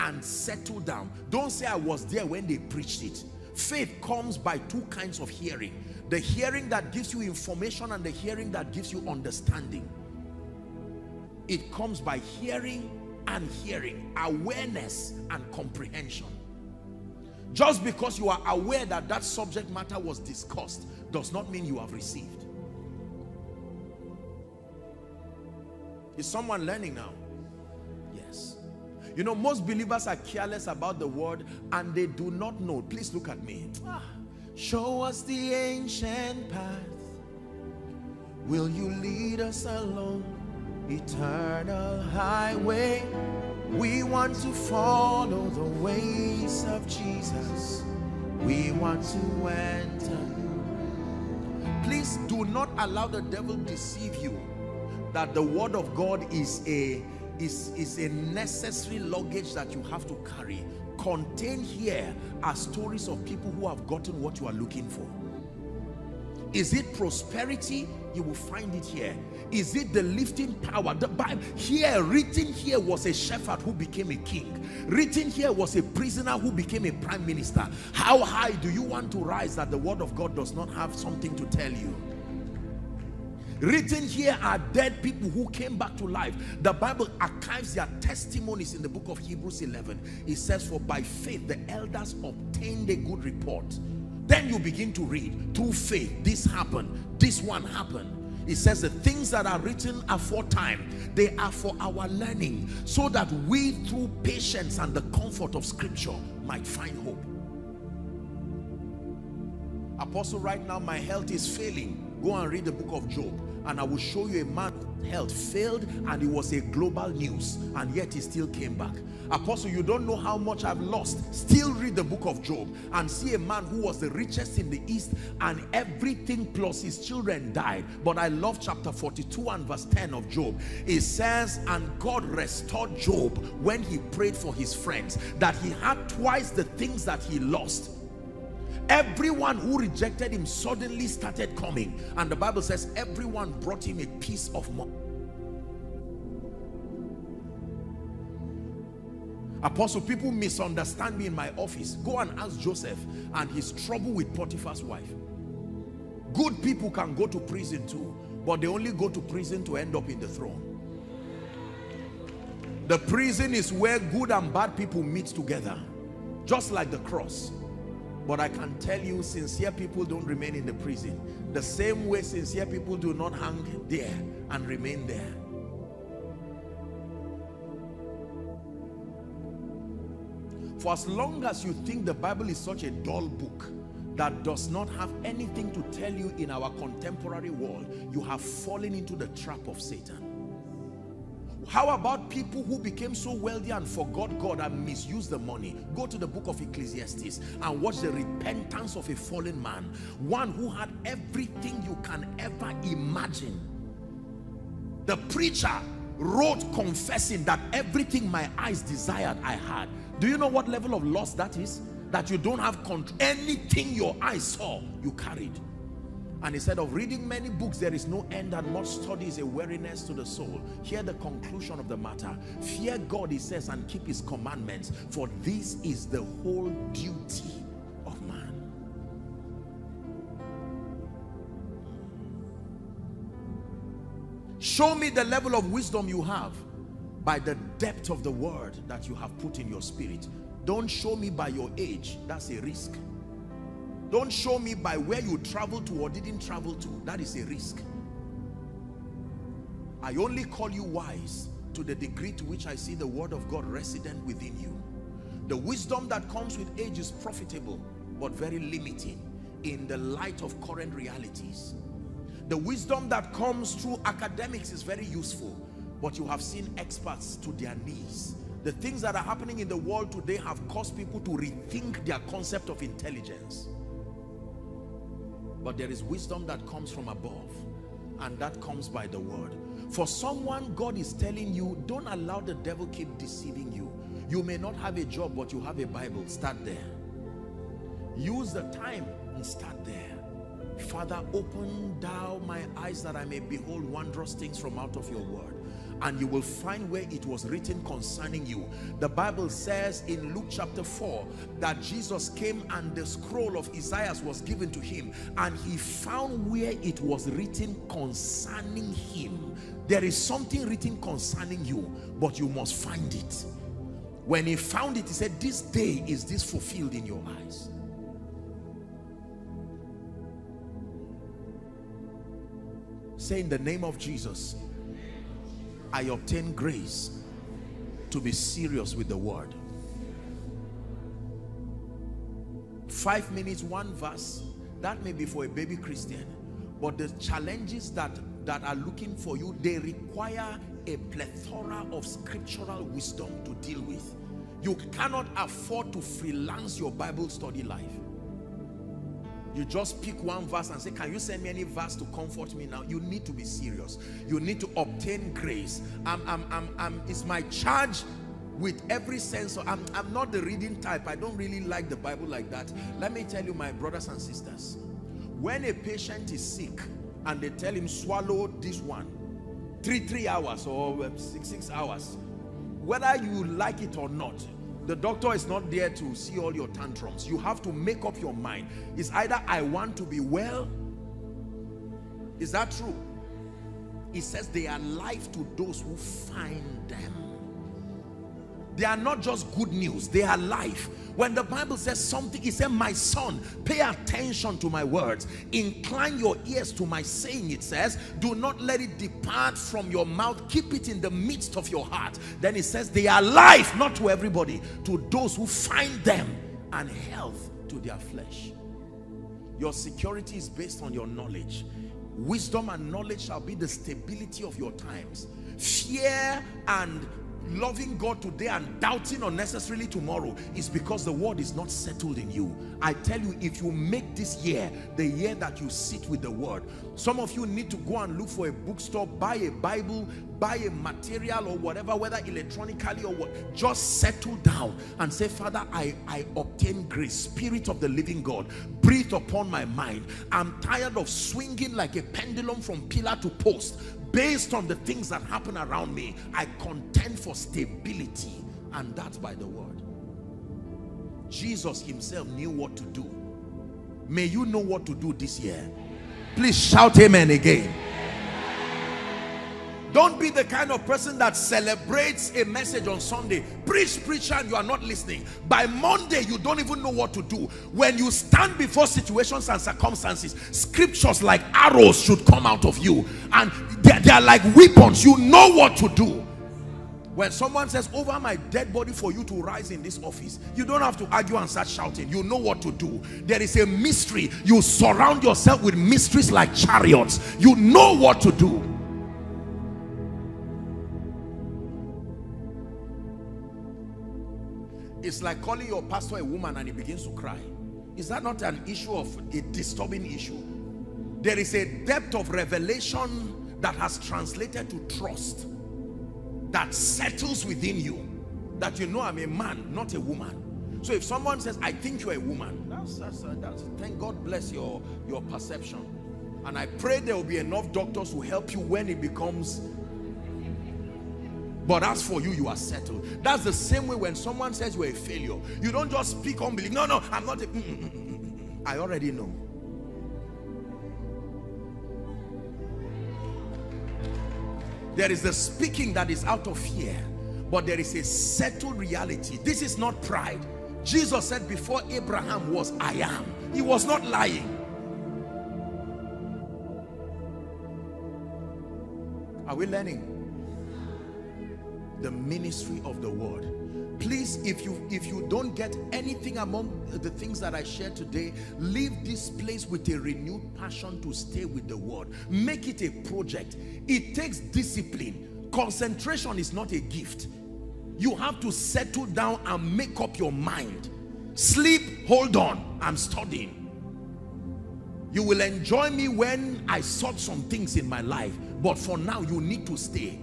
and settle down. Don't say I was there when they preached it. Faith comes by two kinds of hearing. The hearing that gives you information and the hearing that gives you understanding. It comes by hearing and hearing, awareness and comprehension. Just because you are aware that that subject matter was discussed does not mean you have received. Is someone learning now? Yes. You know, most believers are careless about the word and they do not know. Please look at me. Ah, show us the ancient path. Will you lead us along eternal highway? We want to follow the ways of Jesus. We want to enter. Please do not allow the devil to deceive you that the word of God is a is, is a necessary luggage that you have to carry. Contained here are stories of people who have gotten what you are looking for. Is it prosperity? You will find it here. Is it the lifting power? The Bible here, written here was a shepherd who became a king. Written here was a prisoner who became a prime minister. How high do you want to rise that the word of God does not have something to tell you? Written here are dead people who came back to life. The Bible archives their testimonies in the book of Hebrews 11. It says, for by faith the elders obtained a good report. Then you begin to read, through faith, this happened, this one happened. It says the things that are written aforetime, they are for our learning, so that we through patience and the comfort of scripture might find hope. Apostle, right now my health is failing. Go and read the book of Job and I will show you a man health failed and it was a global news and yet he still came back. Apostle, you don't know how much I've lost. Still read the book of Job and see a man who was the richest in the east and everything plus his children died. But I love chapter 42 and verse 10 of Job. It says, and God restored Job when he prayed for his friends that he had twice the things that he lost everyone who rejected him suddenly started coming. And the bible says everyone brought him a piece of money apostle people misunderstand me in my office. Go and ask joseph and his trouble with potiphar's wife. Good people can go to prison too but they only go to prison to end up in the throne. The prison is where good and bad people meet together just like the cross but I can tell you, sincere people don't remain in the prison. The same way sincere people do not hang there and remain there. For as long as you think the Bible is such a dull book that does not have anything to tell you in our contemporary world, you have fallen into the trap of Satan. How about people who became so wealthy and forgot God and misused the money? Go to the book of Ecclesiastes and watch the repentance of a fallen man. One who had everything you can ever imagine. The preacher wrote confessing that everything my eyes desired I had. Do you know what level of loss that is? That you don't have control. Anything your eyes saw, you carried. And instead of reading many books, there is no end and much study is a weariness to the soul. Hear the conclusion of the matter. Fear God, he says, and keep his commandments, for this is the whole duty of man. Show me the level of wisdom you have by the depth of the word that you have put in your spirit. Don't show me by your age. That's a risk. Don't show me by where you traveled to or didn't travel to. That is a risk. I only call you wise to the degree to which I see the word of God resident within you. The wisdom that comes with age is profitable, but very limiting in the light of current realities. The wisdom that comes through academics is very useful, but you have seen experts to their knees. The things that are happening in the world today have caused people to rethink their concept of intelligence. But there is wisdom that comes from above and that comes by the word. For someone, God is telling you, don't allow the devil keep deceiving you. You may not have a job, but you have a Bible. Start there. Use the time and start there. Father, open thou my eyes that I may behold wondrous things from out of your word and you will find where it was written concerning you. The Bible says in Luke chapter 4 that Jesus came and the scroll of Isaiah was given to him and he found where it was written concerning him. There is something written concerning you, but you must find it. When he found it, he said, this day is this fulfilled in your eyes. Say in the name of Jesus, I obtain grace to be serious with the word. Five minutes, one verse, that may be for a baby Christian. But the challenges that, that are looking for you, they require a plethora of scriptural wisdom to deal with. You cannot afford to freelance your Bible study life. You just pick one verse and say, can you send me any verse to comfort me now? You need to be serious. You need to obtain grace. I'm, I'm, I'm, I'm, it's my charge with every sense. I'm, I'm not the reading type. I don't really like the Bible like that. Let me tell you, my brothers and sisters, when a patient is sick and they tell him swallow this one, three, three hours or uh, six, six hours, whether you like it or not, the doctor is not there to see all your tantrums. You have to make up your mind. It's either I want to be well. Is that true? It says they are life to those who find them. They are not just good news, they are life. When the Bible says something, it said, my son, pay attention to my words. Incline your ears to my saying, it says. Do not let it depart from your mouth. Keep it in the midst of your heart. Then it says, they are life, not to everybody, to those who find them, and health to their flesh. Your security is based on your knowledge. Wisdom and knowledge shall be the stability of your times. Fear and loving God today and doubting unnecessarily tomorrow is because the word is not settled in you. I tell you, if you make this year the year that you sit with the word, some of you need to go and look for a bookstore, buy a Bible, buy a material or whatever, whether electronically or what, just settle down and say, Father, I, I obtain grace, Spirit of the living God, breathe upon my mind. I'm tired of swinging like a pendulum from pillar to post based on the things that happen around me, I contend for stability, and that's by the word. Jesus himself knew what to do. May you know what to do this year. Please shout amen again. Don't be the kind of person that celebrates a message on Sunday. Preach, preacher, and you are not listening. By Monday, you don't even know what to do. When you stand before situations and circumstances, scriptures like arrows should come out of you. And they, they are like weapons. You know what to do. When someone says, over my dead body for you to rise in this office, you don't have to argue and start shouting. You know what to do. There is a mystery. You surround yourself with mysteries like chariots. You know what to do. It's like calling your pastor a woman and he begins to cry. Is that not an issue of a disturbing issue? There is a depth of revelation that has translated to trust that settles within you that you know I'm a man, not a woman. So if someone says, I think you're a woman, that's, that's, uh, that's thank God bless your, your perception. And I pray there will be enough doctors who help you when it becomes but as for you, you are settled. That's the same way when someone says you're a failure. You don't just speak unbelief. No, no, I'm not a... Mm, mm, mm, I already know. There is the speaking that is out of fear, but there is a settled reality. This is not pride. Jesus said before Abraham was, I am. He was not lying. Are we learning? The ministry of the word. Please, if you if you don't get anything among the things that I shared today, leave this place with a renewed passion to stay with the word. Make it a project. It takes discipline. Concentration is not a gift. You have to settle down and make up your mind. Sleep, hold on, I'm studying. You will enjoy me when I sort some things in my life. But for now, you need to stay.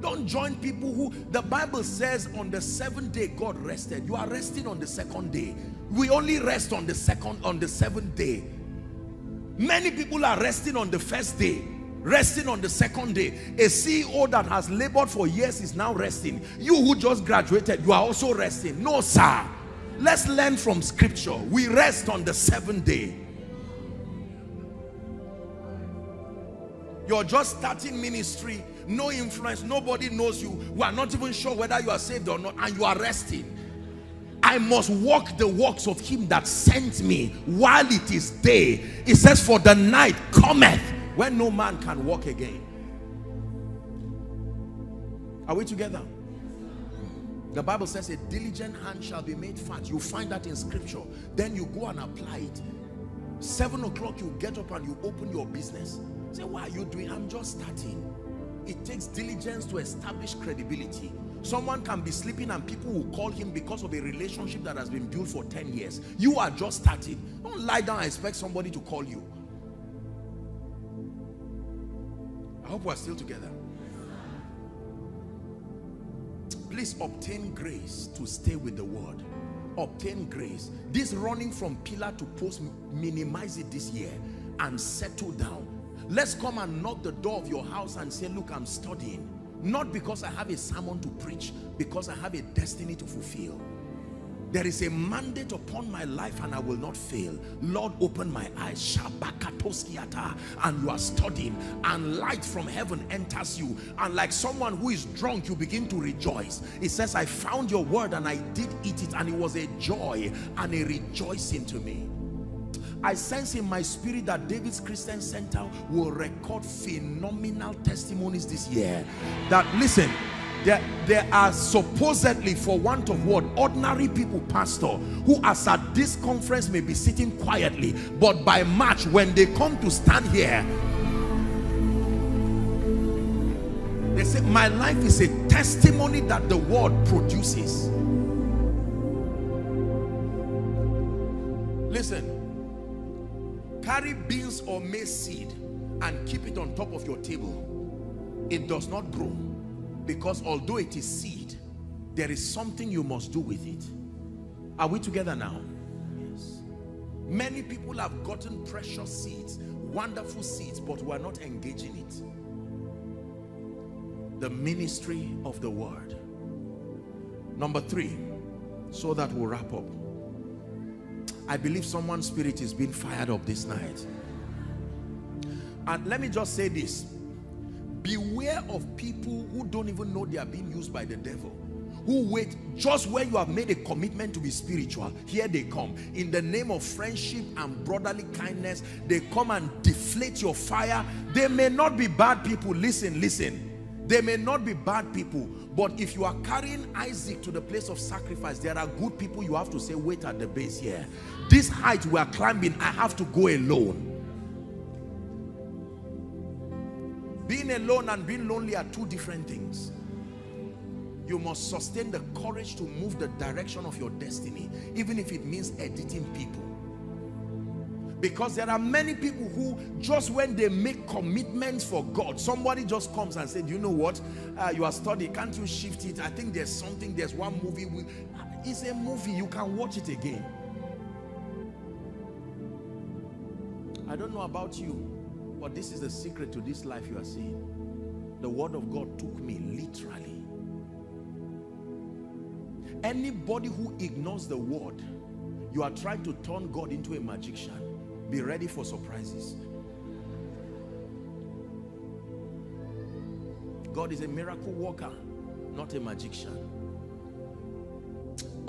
Don't join people who, the Bible says on the seventh day, God rested. You are resting on the second day. We only rest on the second, on the seventh day. Many people are resting on the first day resting on the second day a ceo that has labored for years is now resting you who just graduated you are also resting no sir let's learn from scripture we rest on the seventh day you're just starting ministry no influence nobody knows you we are not even sure whether you are saved or not and you are resting I must walk the works of him that sent me while it is day. It says, for the night cometh when no man can walk again. Are we together? The Bible says a diligent hand shall be made fat. You find that in scripture. Then you go and apply it. Seven o'clock you get up and you open your business. Say, what are you doing? I'm just starting. It takes diligence to establish credibility. Someone can be sleeping and people will call him because of a relationship that has been built for 10 years. You are just starting. Don't lie down and expect somebody to call you. I hope we're still together. Please obtain grace to stay with the word. Obtain grace. This running from pillar to post, minimize it this year and settle down. Let's come and knock the door of your house and say, look, I'm studying. Not because I have a sermon to preach, because I have a destiny to fulfill. There is a mandate upon my life and I will not fail. Lord, open my eyes. And you are studying and light from heaven enters you. And like someone who is drunk, you begin to rejoice. It says, I found your word and I did eat it and it was a joy and a rejoicing to me. I sense in my spirit that David's Christian Center will record phenomenal testimonies this year. That, listen, there, there are supposedly, for want of word, ordinary people, pastor, who as at this conference may be sitting quietly, but by March, when they come to stand here, they say, my life is a testimony that the word produces. Listen, carry beans or maize seed and keep it on top of your table. It does not grow because although it is seed, there is something you must do with it. Are we together now? Yes. Many people have gotten precious seeds, wonderful seeds, but we are not engaging it. The ministry of the word. Number three, so that we'll wrap up. I believe someone's spirit is being fired up this night. And let me just say this. Beware of people who don't even know they are being used by the devil. Who wait just when you have made a commitment to be spiritual. Here they come. In the name of friendship and brotherly kindness they come and deflate your fire. They may not be bad people. Listen listen they may not be bad people but if you are carrying Isaac to the place of sacrifice there are good people you have to say wait at the base here this height we are climbing I have to go alone Being alone and being lonely are two different things. you must sustain the courage to move the direction of your destiny, even if it means editing people. Because there are many people who, just when they make commitments for God, somebody just comes and says, you know what, uh, you are studying, can't you shift it? I think there's something, there's one movie, with, it's a movie, you can watch it again. I don't know about you, but this is the secret to this life you are seeing. The word of God took me literally. Anybody who ignores the word, you are trying to turn God into a magician. Be ready for surprises. God is a miracle worker, not a magician.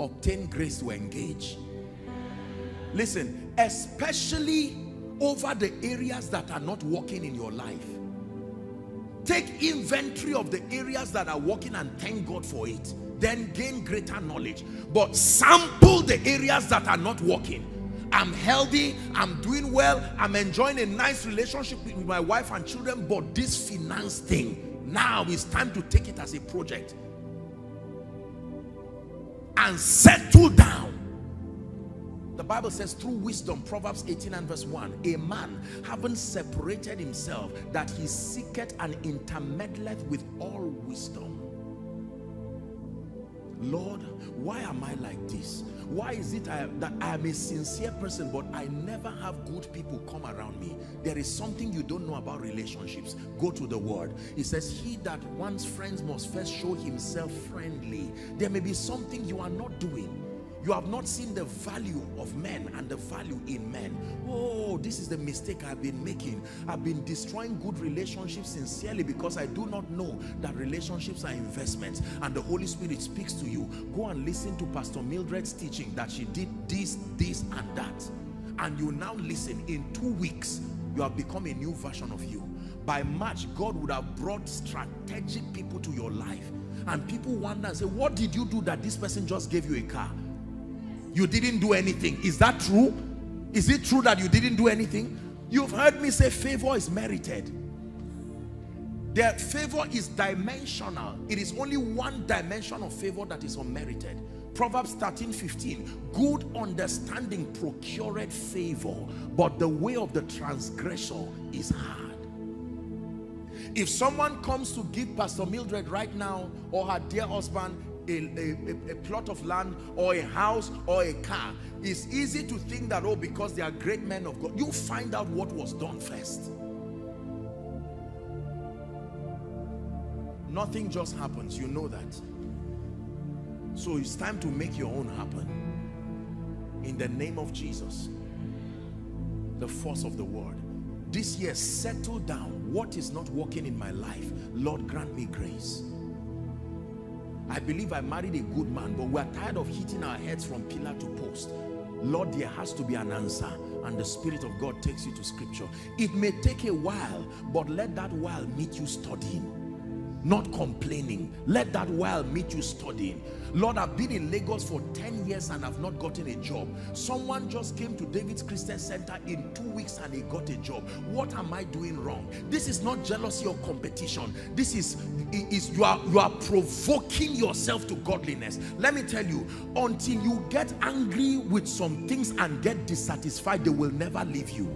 Obtain grace to engage. Listen, especially over the areas that are not working in your life. Take inventory of the areas that are working and thank God for it. Then gain greater knowledge. But sample the areas that are not working. I'm healthy, I'm doing well, I'm enjoying a nice relationship with my wife and children, but this finance thing, now it's time to take it as a project and settle down the Bible says through wisdom, Proverbs 18 and verse 1, a man having separated himself that he seeketh and intermeddleth with all wisdom. Lord, why am I like this? Why is it I, that I am a sincere person but I never have good people come around me? There is something you don't know about relationships. Go to the word. It says, he that wants friends must first show himself friendly. There may be something you are not doing you have not seen the value of men and the value in men. Oh, this is the mistake I've been making. I've been destroying good relationships sincerely because I do not know that relationships are investments and the Holy Spirit speaks to you. Go and listen to Pastor Mildred's teaching that she did this, this and that. And you now listen. In two weeks, you have become a new version of you. By March, God would have brought strategic people to your life. And people wonder and say, what did you do that this person just gave you a car? You didn't do anything. Is that true? Is it true that you didn't do anything? You've heard me say favor is merited. Their favor is dimensional. It is only one dimension of favor that is unmerited. Proverbs 13, 15. Good understanding procured favor, but the way of the transgressor is hard. If someone comes to give Pastor Mildred right now or her dear husband a, a, a, plot of land or a house or a car it's easy to think that oh because they are great men of God you find out what was done first. Nothing just happens you know that. So it's time to make your own happen. In the name of Jesus the force of the word. This year settle down. What is not working in my life Lord grant me grace I believe I married a good man, but we're tired of hitting our heads from pillar to post. Lord, there has to be an answer and the Spirit of God takes you to scripture. It may take a while, but let that while meet you studying not complaining. Let that while meet you studying. Lord i've been in lagos for 10 years and i've not gotten a job. Someone just came to david's christian center in two weeks and he got a job. What am i doing wrong? This is not jealousy or competition. This is is you are you are provoking yourself to godliness. Let me tell you until you get angry with some things and get dissatisfied they will never leave you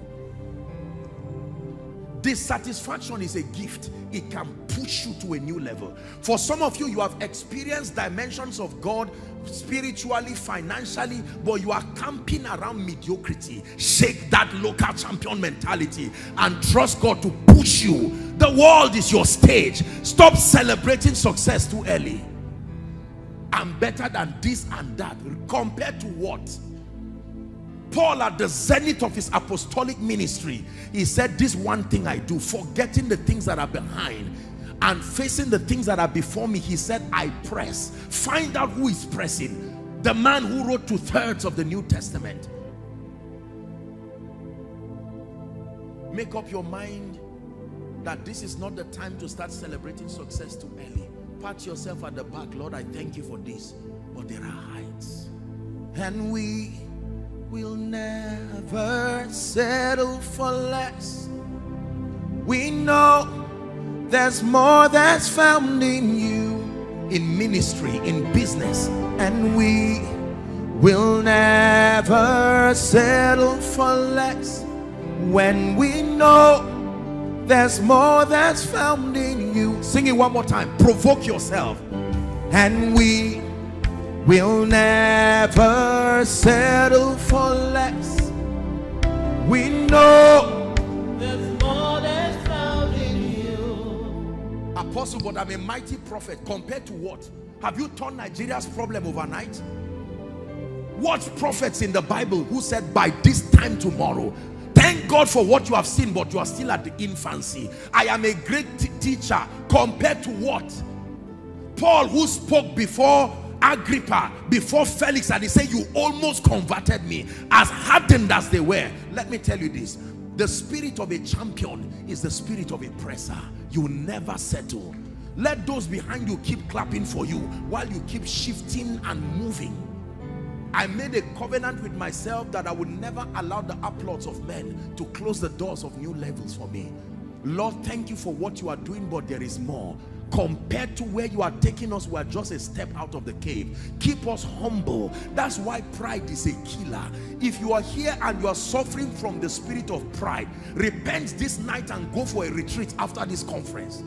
dissatisfaction is a gift. It can push you to a new level. For some of you you have experienced dimensions of God spiritually financially but you are camping around mediocrity. Shake that local champion mentality and trust God to push you. The world is your stage. Stop celebrating success too early. I'm better than this and that. Compared to what Paul at the zenith of his apostolic ministry, he said, this one thing I do, forgetting the things that are behind and facing the things that are before me, he said, I press. Find out who is pressing. The man who wrote two thirds of the New Testament. Make up your mind that this is not the time to start celebrating success too early. Pat yourself at the back. Lord, I thank you for this. But there are heights. And we We'll never settle for less. We know there's more that's found in you. in ministry, in business, and we will never settle for less when we know there's more that's found in you. Sing it one more time. Provoke yourself. And we will never settle for less. We know There's more that's found in you. Apostle, but I'm a mighty prophet. Compared to what? Have you turned Nigeria's problem overnight? Watch prophets in the Bible who said by this time tomorrow Thank God for what you have seen, but you are still at the infancy. I am a great teacher compared to what? Paul who spoke before Agrippa, before Felix, and he said, you almost converted me. As hardened as they were. Let me tell you this. The spirit of a champion is the spirit of a presser. You never settle. Let those behind you keep clapping for you while you keep shifting and moving. I made a covenant with myself that I would never allow the applause of men to close the doors of new levels for me. Lord, thank you for what you are doing, but there is more. Compared to where you are taking us, we are just a step out of the cave. Keep us humble. That's why pride is a killer. If you are here and you are suffering from the spirit of pride, repent this night and go for a retreat after this conference.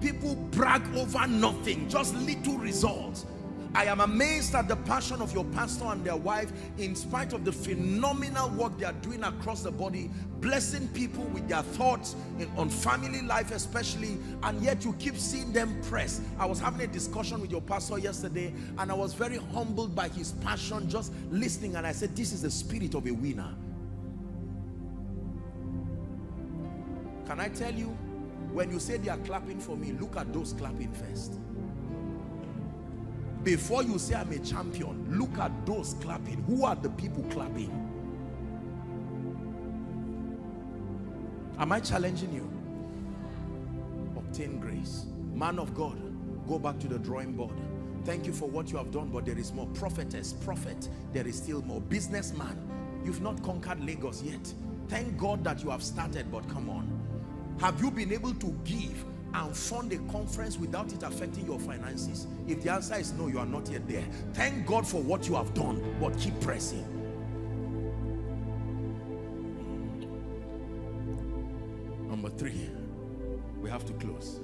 People brag over nothing, just little results. I am amazed at the passion of your pastor and their wife in spite of the phenomenal work they are doing across the body, blessing people with their thoughts in, on family life especially, and yet you keep seeing them press. I was having a discussion with your pastor yesterday and I was very humbled by his passion just listening and I said, this is the spirit of a winner. Can I tell you, when you say they are clapping for me, look at those clapping first. Before you say I'm a champion, look at those clapping. Who are the people clapping? Am I challenging you? Obtain grace. Man of God, go back to the drawing board. Thank you for what you have done, but there is more. Prophetess, prophet, there is still more. Businessman, you've not conquered Lagos yet. Thank God that you have started, but come on. Have you been able to give and fund a conference without it affecting your finances? If the answer is no, you are not yet there. Thank God for what you have done, but keep pressing. Number three, we have to close.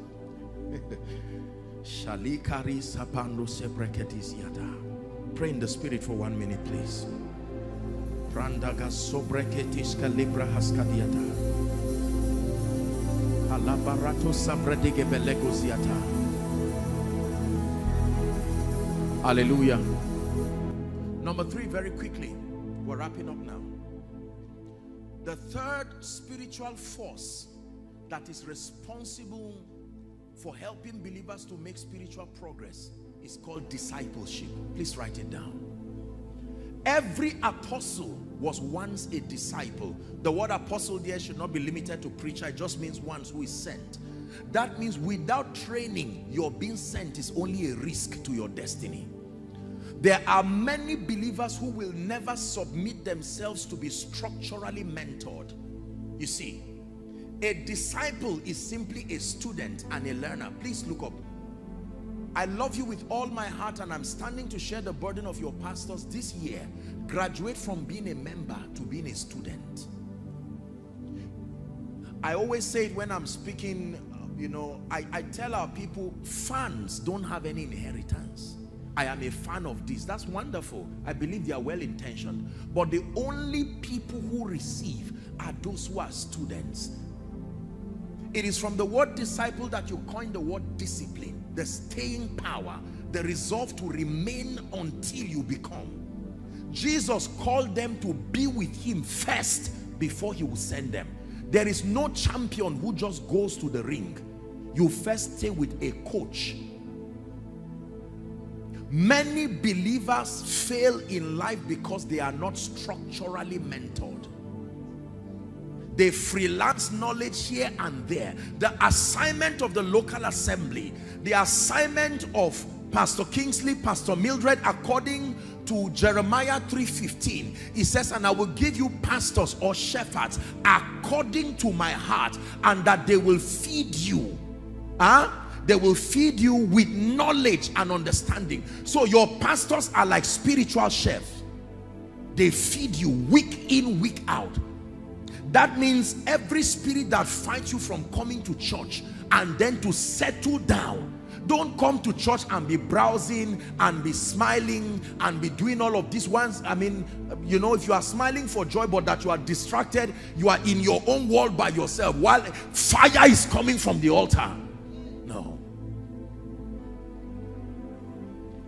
Pray in the spirit for one minute, please. Hallelujah. Number three, very quickly. We're wrapping up now. The third spiritual force that is responsible for helping believers to make spiritual progress is called discipleship. Please write it down. Every apostle was once a disciple. The word apostle there should not be limited to preacher. It just means one who is sent. That means without training, your being sent is only a risk to your destiny. There are many believers who will never submit themselves to be structurally mentored. You see, a disciple is simply a student and a learner. Please look up. I love you with all my heart and I'm standing to share the burden of your pastors this year. Graduate from being a member to being a student. I always say it when I'm speaking, uh, you know, I, I tell our people, fans don't have any inheritance. I am a fan of this. That's wonderful. I believe they are well-intentioned. But the only people who receive are those who are students. It is from the word disciple that you coin the word discipline, the staying power, the resolve to remain until you become. Jesus called them to be with him first before he will send them. There is no champion who just goes to the ring. You first stay with a coach. Many believers fail in life because they are not structurally mentored. They freelance knowledge here and there. The assignment of the local assembly, the assignment of Pastor Kingsley, Pastor Mildred, according to Jeremiah 3.15, he says, and I will give you pastors or shepherds according to my heart, and that they will feed you. Huh? They will feed you with knowledge and understanding. So your pastors are like spiritual chefs. They feed you week in, week out. That means every spirit that fights you from coming to church and then to settle down. Don't come to church and be browsing and be smiling and be doing all of these ones. I mean you know if you are smiling for joy but that you are distracted you are in your own world by yourself while fire is coming from the altar. No.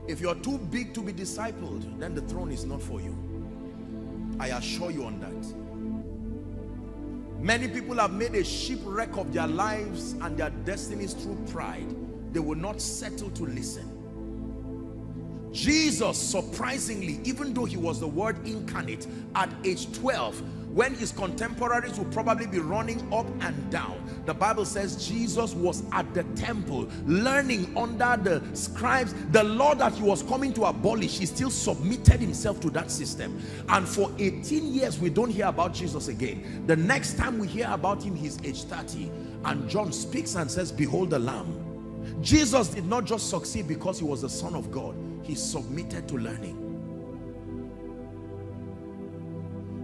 If you're too big to be discipled then the throne is not for you. I assure you on that Many people have made a shipwreck of their lives and their destinies through pride. They will not settle to listen. Jesus, surprisingly, even though he was the word incarnate, at age 12, when his contemporaries will probably be running up and down the bible says jesus was at the temple learning under the scribes. The law that he was coming to abolish he still submitted himself to that system. And for 18 years we don't hear about jesus again. The next time we hear about him he's age 30 and john speaks and says behold the lamb. Jesus did not just succeed because he was the son of god. He submitted to learning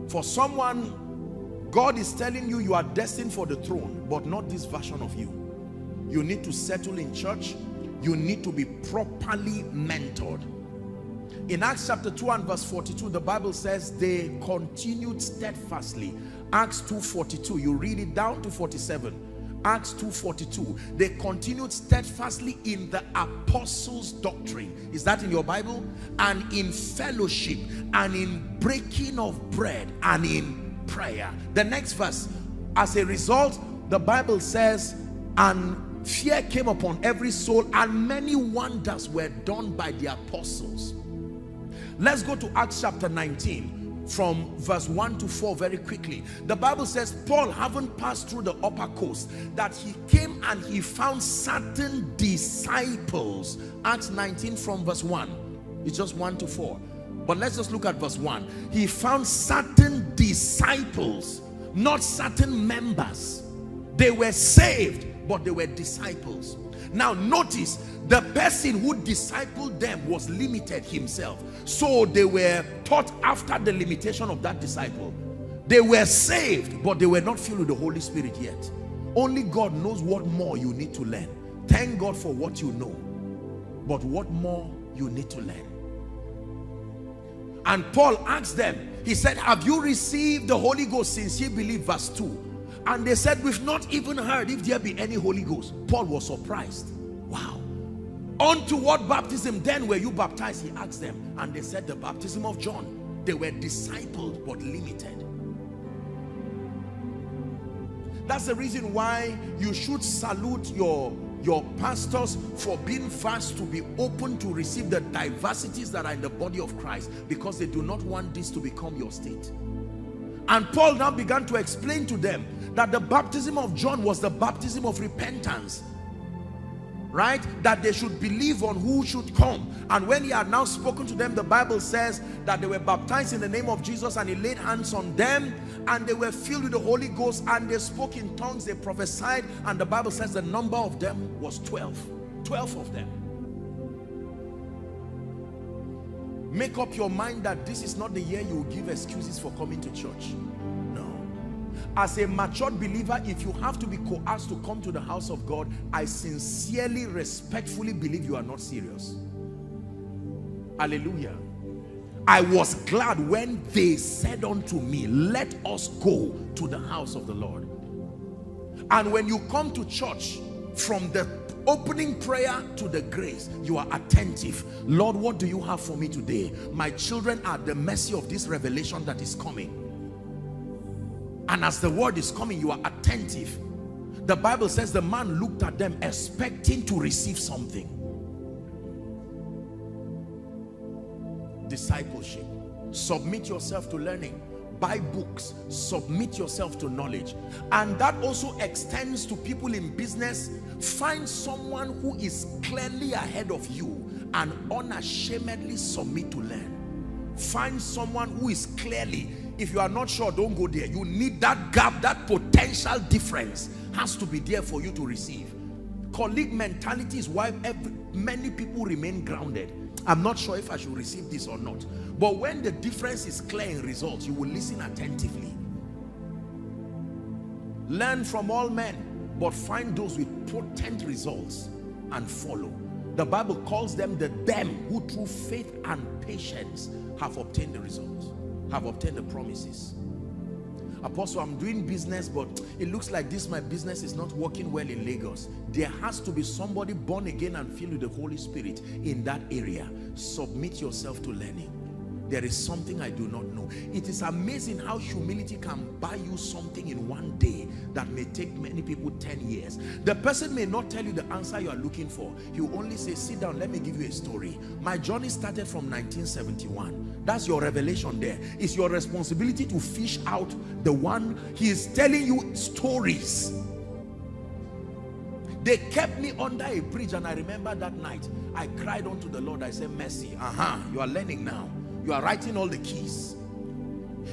For someone, God is telling you you are destined for the throne, but not this version of you. You need to settle in church. You need to be properly mentored. In Acts chapter 2 and verse 42, the Bible says they continued steadfastly. Acts 2.42, you read it down to 47. Acts 2.42, they continued steadfastly in the apostles' doctrine. Is that in your Bible? And in fellowship, and in breaking of bread, and in prayer. The next verse, as a result, the Bible says, and fear came upon every soul, and many wonders were done by the apostles. Let's go to Acts chapter 19 from verse 1 to 4 very quickly. The Bible says Paul having passed through the upper coast that he came and he found certain disciples. Acts 19 from verse 1. It's just 1 to 4. But let's just look at verse 1. He found certain disciples, not certain members. They were saved, but they were disciples. Now notice, the person who discipled them was limited himself. So they were taught after the limitation of that disciple. They were saved, but they were not filled with the Holy Spirit yet. Only God knows what more you need to learn. Thank God for what you know. But what more you need to learn. And Paul asked them, he said, have you received the Holy Ghost since ye believe? Verse 2. And they said, we've not even heard if there be any Holy Ghost. Paul was surprised. Wow. Unto what baptism then were you baptized? He asked them. And they said, the baptism of John. They were discipled but limited. That's the reason why you should salute your, your pastors for being fast to be open to receive the diversities that are in the body of Christ because they do not want this to become your state. And Paul now began to explain to them that the baptism of John was the baptism of repentance right? That they should believe on who should come. And when he had now spoken to them the bible says that they were baptized in the name of jesus and he laid hands on them and they were filled with the holy ghost and they spoke in tongues they prophesied and the bible says the number of them was 12 12 of them make up your mind that this is not the year you give excuses for coming to church. No. as a matured believer if you have to be coerced to come to the house of God I sincerely respectfully believe you are not serious. Hallelujah. I was glad when they said unto me let us go to the house of the Lord. And when you come to church from the opening prayer to the grace. You are attentive. Lord what do you have for me today? My children are the mercy of this revelation that is coming. And as the word is coming you are attentive. The bible says the man looked at them expecting to receive something. Discipleship. Submit yourself to learning buy books submit yourself to knowledge and that also extends to people in business find someone who is clearly ahead of you and unashamedly submit to learn Find someone who is clearly, if you are not sure, don't go there. You need that gap, that potential difference has to be there for you to receive. Colleague mentality is why every, many people remain grounded. I'm not sure if I should receive this or not. But when the difference is clear in results, you will listen attentively. Learn from all men, but find those with potent results and follow. The Bible calls them the them who through faith and patience have obtained the results, have obtained the promises. Apostle, I'm doing business, but it looks like this, my business is not working well in Lagos. There has to be somebody born again and filled with the Holy Spirit in that area. Submit yourself to learning there is something I do not know. It is amazing how humility can buy you something in one day that may take many people 10 years. The person may not tell you the answer you are looking for. He will only say, sit down, let me give you a story. My journey started from 1971. That's your revelation there. It's your responsibility to fish out the one he is telling you stories. They kept me under a bridge and I remember that night I cried unto the Lord. I said, mercy. Uh-huh. You are learning now you are writing all the keys.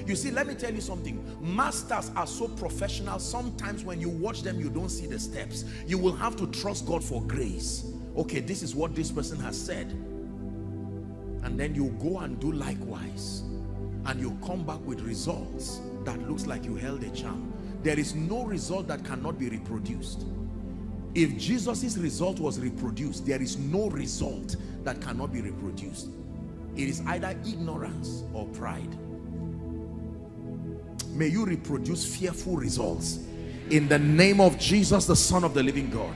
You see let me tell you something. Masters are so professional sometimes when you watch them you don't see the steps. You will have to trust God for grace. Okay this is what this person has said. And then you go and do likewise. And you come back with results that looks like you held a charm. There is no result that cannot be reproduced. If Jesus's result was reproduced there is no result that cannot be reproduced it is either ignorance or pride. May you reproduce fearful results in the name of Jesus, the Son of the living God.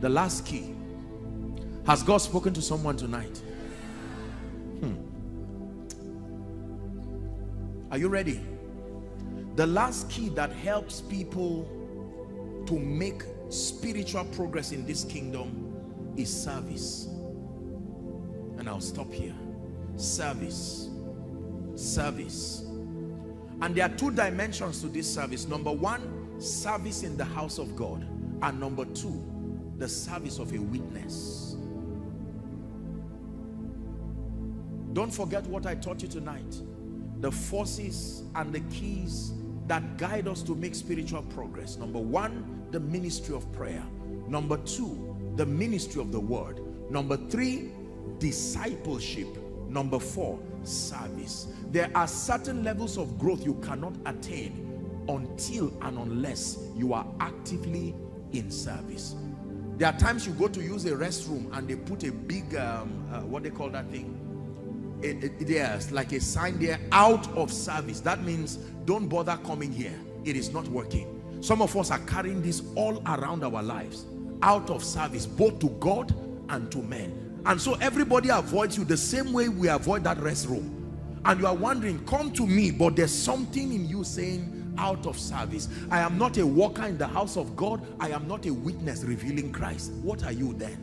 The last key. Has God spoken to someone tonight? Hmm. Are you ready? The last key that helps people to make spiritual progress in this kingdom is service. And I'll stop here service. Service. And there are two dimensions to this service. Number one service in the house of God. And number two the service of a witness. Don't forget what I taught you tonight. The forces and the keys that guide us to make spiritual progress. Number one the ministry of prayer. Number two the ministry of the word. Number three discipleship Number four, service. There are certain levels of growth you cannot attain until and unless you are actively in service. There are times you go to use a restroom and they put a big, um, uh, what they call that thing? There's like a sign there, out of service. That means don't bother coming here. It is not working. Some of us are carrying this all around our lives. Out of service, both to God and to men. And so everybody avoids you the same way we avoid that restroom. And you are wondering, come to me, but there's something in you saying, out of service. I am not a worker in the house of God. I am not a witness revealing Christ. What are you then?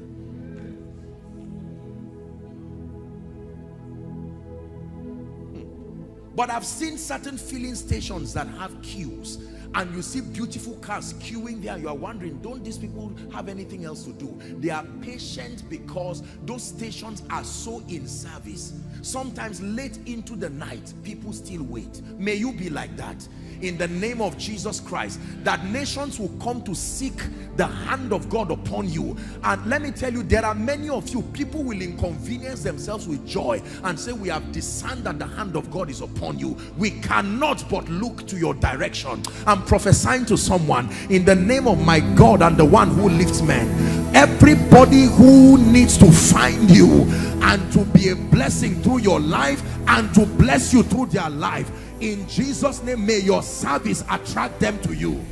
Hmm. But I've seen certain filling stations that have queues and you see beautiful cars queuing there. You are wondering don't these people have anything else to do? They are patient because those stations are so in service. Sometimes late into the night people still wait. May you be like that in the name of Jesus Christ that nations will come to seek the hand of God upon you. And let me tell you there are many of you people will inconvenience themselves with joy and say we have discerned that the hand of God is upon you. We cannot but look to your direction. I'm prophesying to someone in the name of my God and the one who lifts men everybody who needs to find you and to be a blessing through your life and to bless you through their life in Jesus name may your service attract them to you.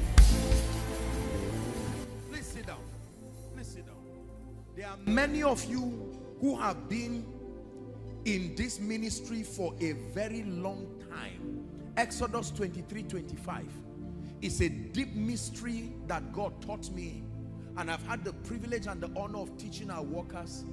Please sit down. Please sit down. There are many of you who have been in this ministry for a very long time. Exodus 23 25 is a deep mystery that God taught me and I've had the privilege and the honor of teaching our workers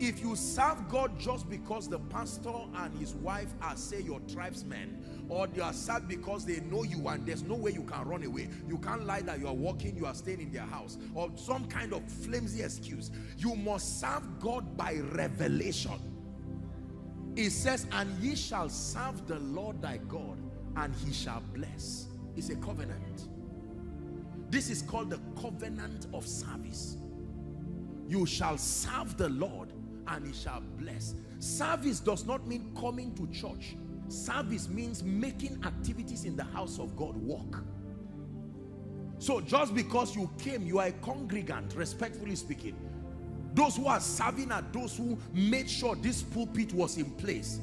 if you serve God just because the pastor and his wife are say your tribesmen or they are sad because they know you and there's no way you can run away you can't lie that you are working you are staying in their house or some kind of flimsy excuse you must serve God by revelation It says, and ye shall serve the Lord thy God, and he shall bless. It's a covenant. This is called the covenant of service. You shall serve the Lord, and he shall bless. Service does not mean coming to church. Service means making activities in the house of God work. So just because you came, you are a congregant, respectfully speaking. Those who are serving are those who made sure this pulpit was in place.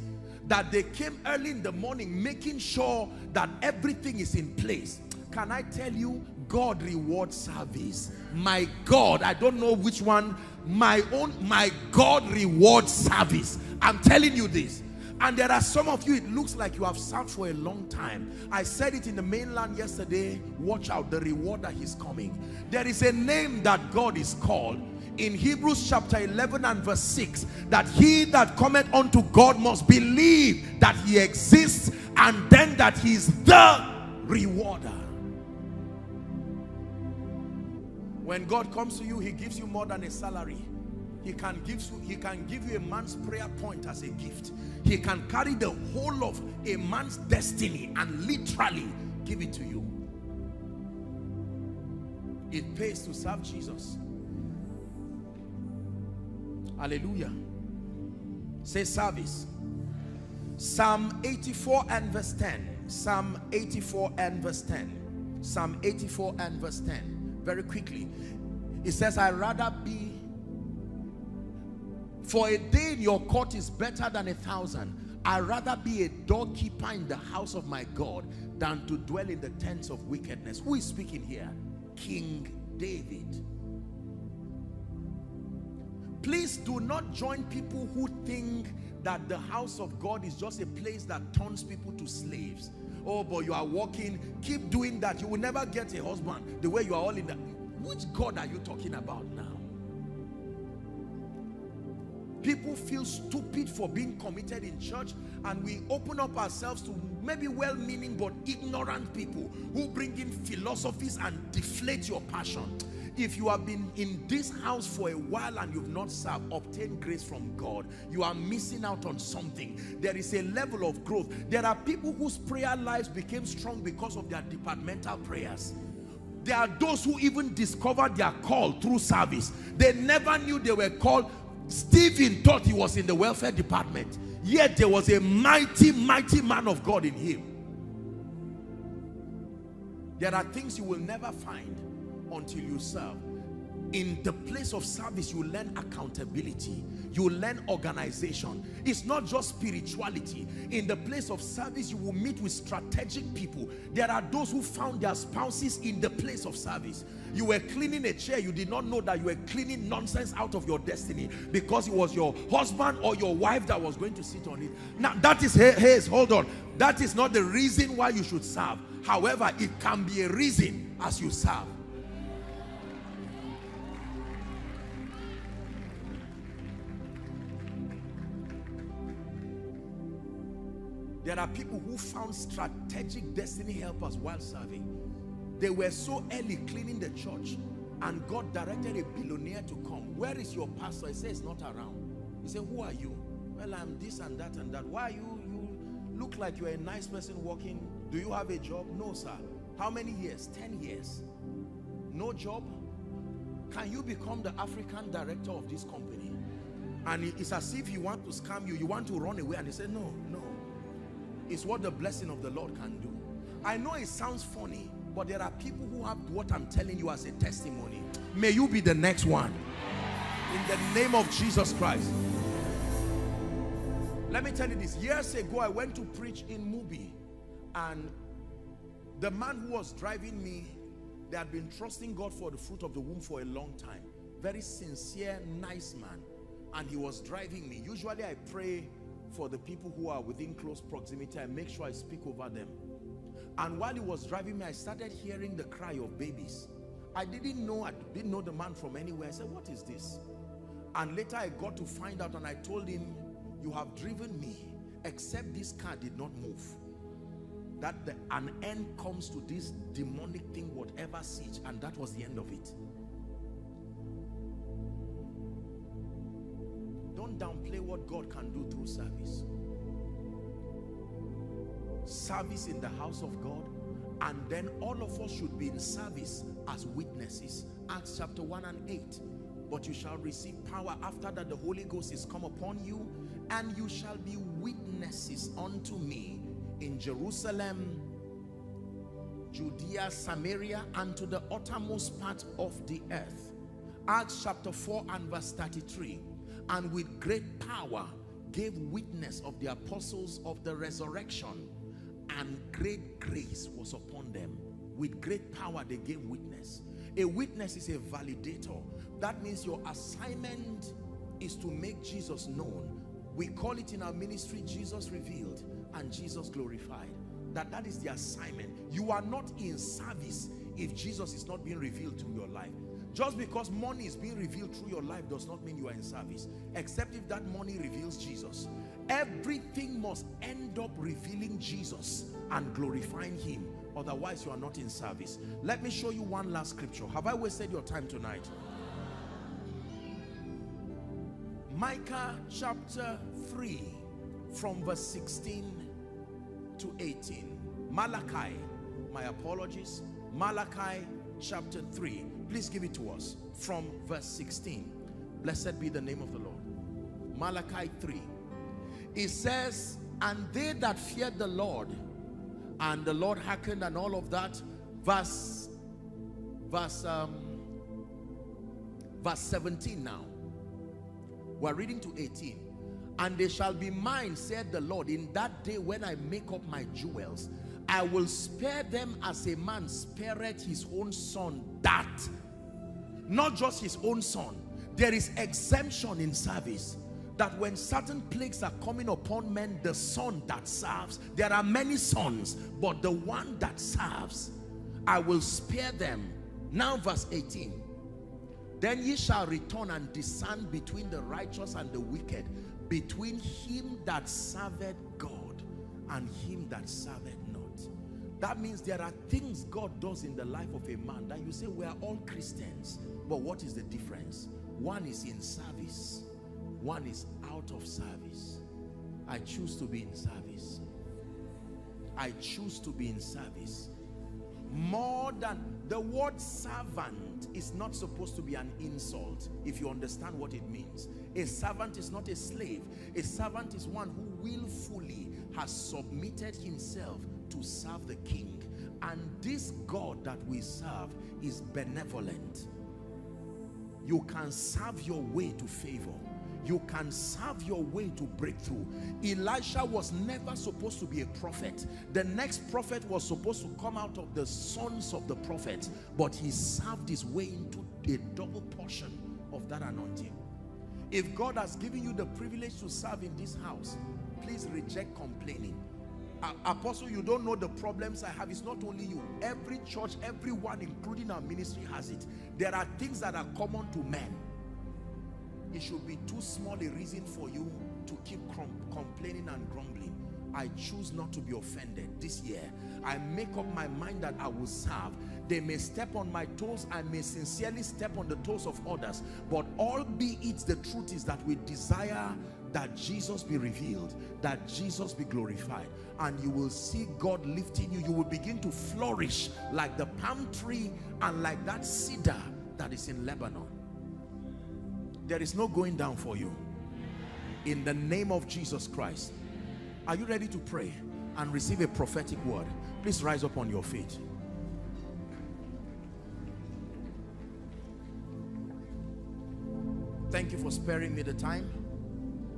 That they came early in the morning making sure that everything is in place. Can I tell you, God rewards service. My God, I don't know which one, my own, my God reward service. I'm telling you this. And there are some of you, it looks like you have served for a long time. I said it in the mainland yesterday. Watch out, the reward that is coming. There is a name that God is called in Hebrews chapter 11 and verse 6 that he that cometh unto God must believe that he exists and then that he is the rewarder. When God comes to you, he gives you more than a salary. He can give you, he can give you a man's prayer point as a gift. He can carry the whole of a man's destiny and literally give it to you. It pays to serve Jesus. Hallelujah. Say service. Psalm 84 and verse 10. Psalm 84 and verse 10. Psalm 84 and verse 10. Very quickly. He says, I rather be for a day in your court is better than a thousand. I'd rather be a doorkeeper in the house of my God than to dwell in the tents of wickedness. Who is speaking here? King David. Please do not join people who think that the house of God is just a place that turns people to slaves. Oh, but you are walking, keep doing that. You will never get a husband the way you are all in that. Which God are you talking about now? People feel stupid for being committed in church and we open up ourselves to maybe well-meaning but ignorant people who bring in philosophies and deflate your passion. If you have been in this house for a while and you've not served, grace from God. You are missing out on something. There is a level of growth. There are people whose prayer lives became strong because of their departmental prayers. There are those who even discovered their call through service. They never knew they were called Stephen thought he was in the welfare department. Yet there was a mighty, mighty man of God in him. There are things you will never find until you serve in the place of service you learn accountability. You learn organization. It's not just spirituality. In the place of service you will meet with strategic people. There are those who found their spouses in the place of service. You were cleaning a chair. You did not know that you were cleaning nonsense out of your destiny because it was your husband or your wife that was going to sit on it. Now that is hey, hold on. That is not the reason why you should serve. However it can be a reason as you serve There are people who found strategic destiny helpers while serving. They were so early cleaning the church and God directed a billionaire to come. Where is your pastor? He says not around. He said, who are you? Well, I'm this and that and that. Why you, you look like you're a nice person working. Do you have a job? No, sir. How many years? 10 years. No job? Can you become the African director of this company? And it's as if he want to scam you. You want to run away. And he said, no, no is what the blessing of the Lord can do. I know it sounds funny, but there are people who have what I'm telling you as a testimony. May you be the next one. In the name of Jesus Christ. Let me tell you this. Years ago, I went to preach in Mubi. And the man who was driving me, they had been trusting God for the fruit of the womb for a long time. Very sincere, nice man. And he was driving me. Usually I pray for the people who are within close proximity. I make sure I speak over them. And while he was driving me, I started hearing the cry of babies. I didn't know, I didn't know the man from anywhere. I said, what is this? And later I got to find out and I told him, you have driven me, except this car did not move. That the, an end comes to this demonic thing, whatever siege, and that was the end of it. Don't downplay what God can do through service. service in the house of God and then all of us should be in service as witnesses. Acts chapter 1 and 8. But you shall receive power after that the Holy Ghost is come upon you and you shall be witnesses unto me in Jerusalem, Judea, Samaria, and to the uttermost part of the earth. Acts chapter 4 and verse 33. And with great power gave witness of the apostles of the resurrection, and great grace was upon them. With great power they gave witness. A witness is a validator. That means your assignment is to make Jesus known. We call it in our ministry Jesus revealed and Jesus glorified that that is the assignment you are not in service if jesus is not being revealed to your life just because money is being revealed through your life does not mean you are in service except if that money reveals jesus everything must end up revealing jesus and glorifying him otherwise you are not in service let me show you one last scripture have i wasted your time tonight micah chapter 3 from verse 16 to 18. Malachi, my apologies. Malachi chapter 3. Please give it to us from verse 16. Blessed be the name of the Lord. Malachi 3. It says, And they that feared the Lord, and the Lord hearkened and all of that. Verse, verse, um, verse 17 now. We're reading to 18 and they shall be mine, said the Lord, in that day when I make up my jewels. I will spare them as a man spareth his own son. That, not just his own son. There is exemption in service. That when certain plagues are coming upon men, the son that serves, there are many sons, but the one that serves, I will spare them. Now verse 18. Then ye shall return and discern between the righteous and the wicked between him that serveth God and him that serveth. That means there are things God does in the life of a man that you say we are all Christians. But what is the difference? One is in service. One is out of service. I choose to be in service. I choose to be in service. More than the word servant is not supposed to be an insult if you understand what it means. A servant is not a slave. A servant is one who willfully has submitted himself to serve the king. And this God that we serve is benevolent. You can serve your way to favor. You can serve your way to breakthrough. Elisha was never supposed to be a prophet. The next prophet was supposed to come out of the sons of the prophets. But he served his way into a double portion of that anointing. If God has given you the privilege to serve in this house, please reject complaining. Apostle, you don't know the problems I have. It's not only you. Every church, everyone, including our ministry, has it. There are things that are common to men. It should be too small a reason for you to keep complaining and grumbling. I choose not to be offended this year. I make up my mind that I will serve. They may step on my toes. I may sincerely step on the toes of others. But all be it, the truth is that we desire that Jesus be revealed, that Jesus be glorified. And you will see God lifting you. You will begin to flourish like the palm tree and like that cedar that is in Lebanon. There is no going down for you. In the name of Jesus Christ. Are you ready to pray and receive a prophetic word? Please rise up on your feet. Thank you for sparing me the time.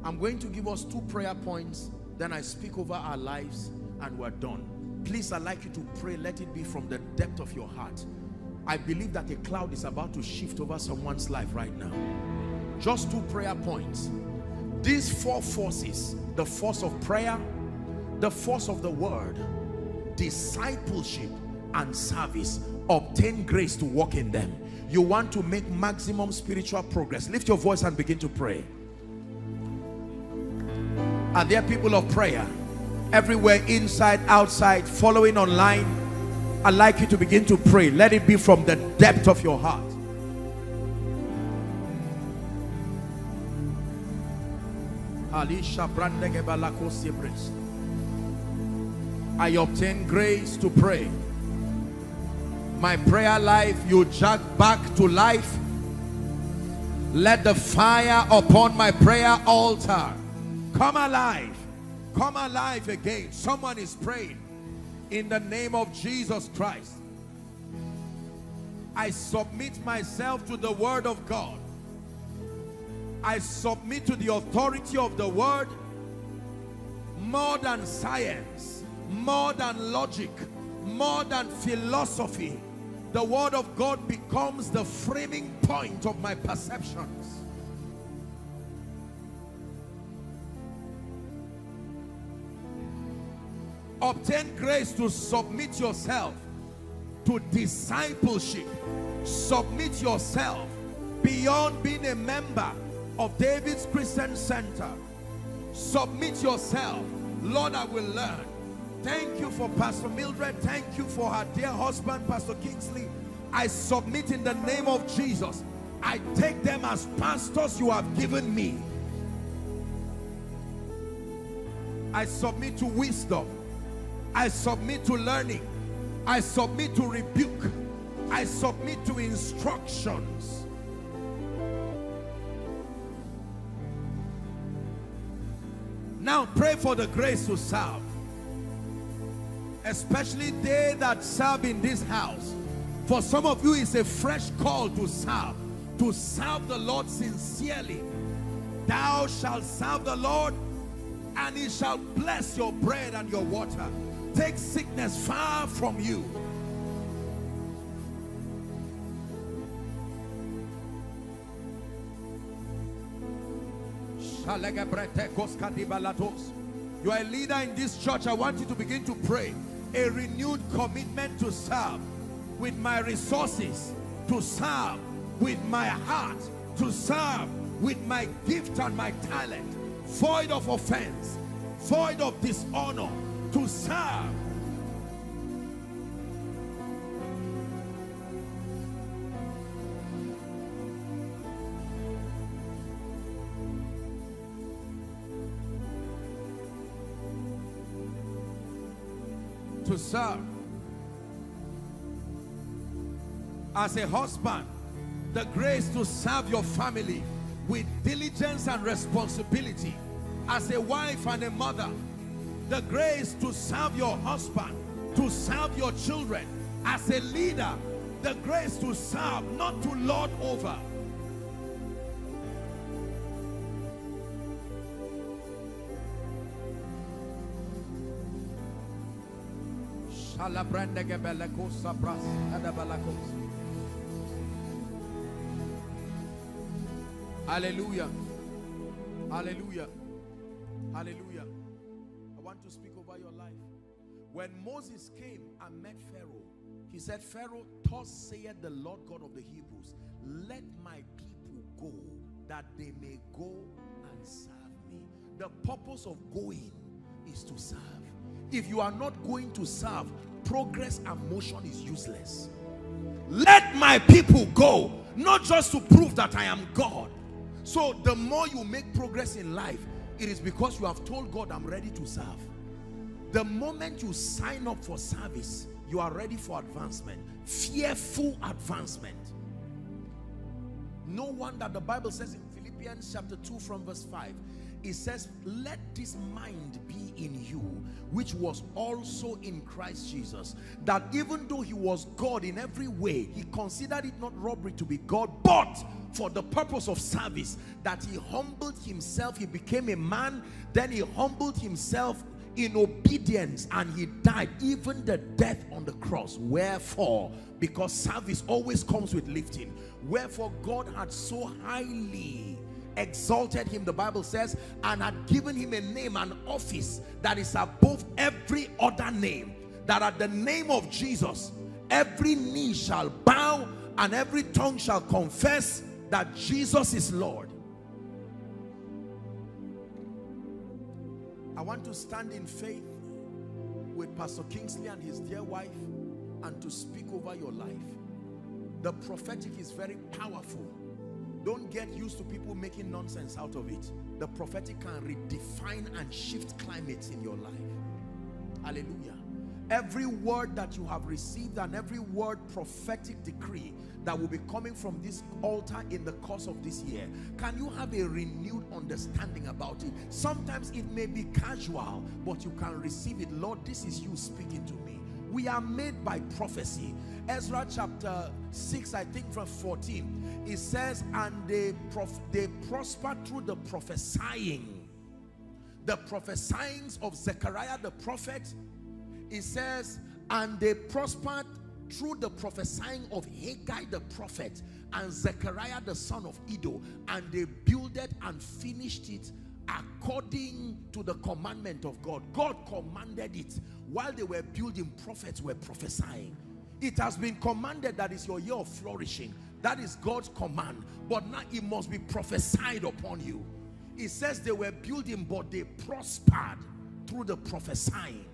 I'm going to give us two prayer points. Then I speak over our lives and we're done. Please, I'd like you to pray. Let it be from the depth of your heart. I believe that a cloud is about to shift over someone's life right now. Just two prayer points. These four forces, the force of prayer, the force of the word, discipleship, and service, obtain grace to walk in them. You want to make maximum spiritual progress. Lift your voice and begin to pray. Are there people of prayer? Everywhere, inside, outside, following online. I'd like you to begin to pray. Let it be from the depth of your heart. I obtain grace to pray. My prayer life, you jack back to life. Let the fire upon my prayer altar come alive. Come alive again. Someone is praying in the name of Jesus Christ. I submit myself to the word of God. I submit to the authority of the word more than science, more than logic, more than philosophy. The word of God becomes the framing point of my perceptions. Obtain grace to submit yourself to discipleship. Submit yourself beyond being a member of David's Christian Center. Submit yourself. Lord, I will learn. Thank you for Pastor Mildred. Thank you for her dear husband, Pastor Kingsley. I submit in the name of Jesus. I take them as pastors you have given me. I submit to wisdom. I submit to learning. I submit to rebuke. I submit to instructions. Now pray for the grace to serve. Especially they that serve in this house. For some of you, it's a fresh call to serve. To serve the Lord sincerely. Thou shalt serve the Lord and he shall bless your bread and your water. Take sickness far from you. You are a leader in this church. I want you to begin to pray. A renewed commitment to serve with my resources, to serve with my heart, to serve with my gift and my talent, void of offense, void of dishonor, to serve. To serve. As a husband, the grace to serve your family with diligence and responsibility. As a wife and a mother, the grace to serve your husband, to serve your children. As a leader, the grace to serve, not to lord over. Hallelujah. Hallelujah. Hallelujah. To speak over your life. When Moses came and met Pharaoh, he said, Pharaoh, thus saith the Lord God of the Hebrews, let my people go that they may go and serve me. The purpose of going is to serve. If you are not going to serve, progress and motion is useless. Let my people go, not just to prove that I am God. So the more you make progress in life, it is because you have told God, I'm ready to serve. The moment you sign up for service, you are ready for advancement. Fearful advancement. No wonder the Bible says in Philippians chapter 2 from verse 5, it says, let this mind be in you, which was also in Christ Jesus. That even though he was God in every way, he considered it not robbery to be God, but for the purpose of service, that he humbled himself, he became a man, then he humbled himself in obedience and he died even the death on the cross. Wherefore because service always comes with lifting wherefore god had so highly exalted him the bible says and had given him a name an office that is above every other name that at the name of jesus every knee shall bow and every tongue shall confess that jesus is lord I want to stand in faith with Pastor Kingsley and his dear wife and to speak over your life. The prophetic is very powerful. Don't get used to people making nonsense out of it. The prophetic can redefine and shift climates in your life. Hallelujah. every word that you have received and every word prophetic decree that will be coming from this altar in the course of this year can you have a renewed understanding about it? Sometimes it may be casual but you can receive it. Lord this is you speaking to me. We are made by prophecy. Ezra chapter 6 i think verse 14 it says and they they prospered through the prophesying. The prophesying of zechariah the prophet it says and they prospered through the prophesying of Haggai the prophet and Zechariah the son of Iddo and they builded and finished it according to the commandment of God. God commanded it while they were building prophets were prophesying. It has been commanded that is your year of flourishing. That is God's command. But now it must be prophesied upon you. It says they were building but they prospered through the prophesying.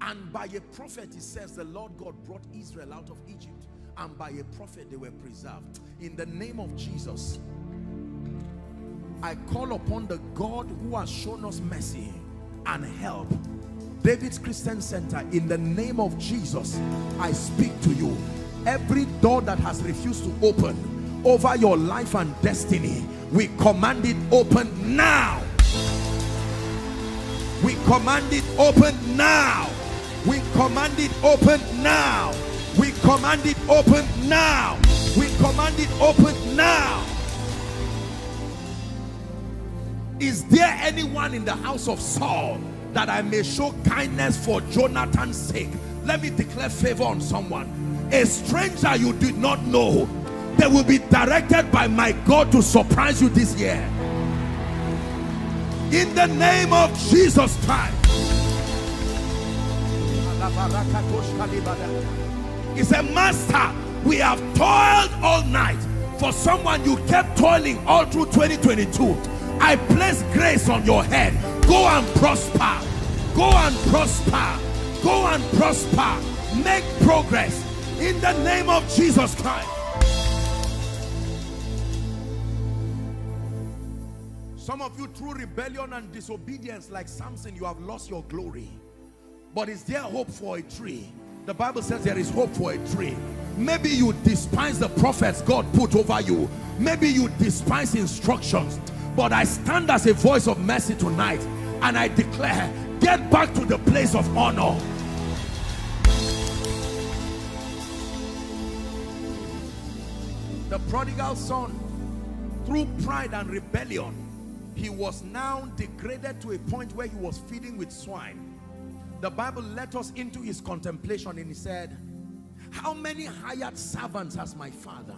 And by a prophet, it says the Lord God brought Israel out of Egypt. And by a prophet, they were preserved. In the name of Jesus, I call upon the God who has shown us mercy and help. David's Christian Center, in the name of Jesus, I speak to you. Every door that has refused to open over your life and destiny, we command it open now. We command it open now. We command it open now. We command it open now. We command it open now. Is there anyone in the house of Saul that I may show kindness for Jonathan's sake? Let me declare favor on someone. A stranger you did not know, they will be directed by my God to surprise you this year. In the name of Jesus Christ. He said, Master, we have toiled all night. For someone, you kept toiling all through 2022. I place grace on your head. Go and prosper. Go and prosper. Go and prosper. Make progress in the name of Jesus Christ. Some of you, through rebellion and disobedience, like Samson, you have lost your glory. But is there hope for a tree? The Bible says there is hope for a tree. Maybe you despise the prophets God put over you. Maybe you despise instructions. But I stand as a voice of mercy tonight and I declare, get back to the place of honor. The prodigal son, through pride and rebellion, he was now degraded to a point where he was feeding with swine the Bible let us into his contemplation and he said, how many hired servants has my father?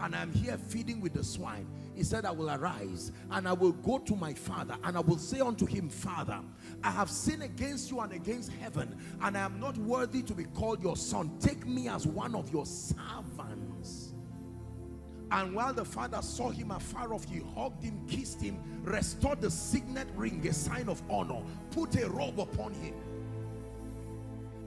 And I'm here feeding with the swine. He said, I will arise and I will go to my father and I will say unto him, Father, I have sinned against you and against heaven and I am not worthy to be called your son. Take me as one of your servants. And while the father saw him afar off, he hugged him, kissed him, restored the signet ring, a sign of honor, put a robe upon him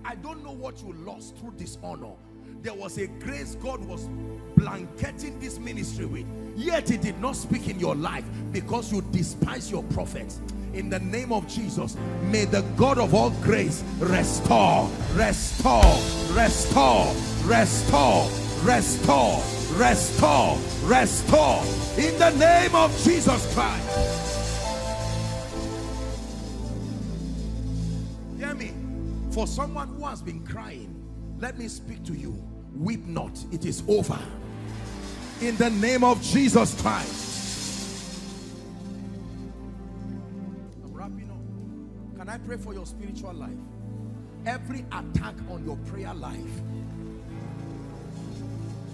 I don't know what you lost through dishonor. There was a grace God was blanketing this ministry with. Yet he did not speak in your life because you despise your prophets. In the name of Jesus, may the God of all grace restore, restore, restore, restore, restore, restore, restore. In the name of Jesus Christ. For someone who has been crying, let me speak to you. Weep not, it is over. In the name of Jesus Christ. I'm wrapping up. Can I pray for your spiritual life? Every attack on your prayer life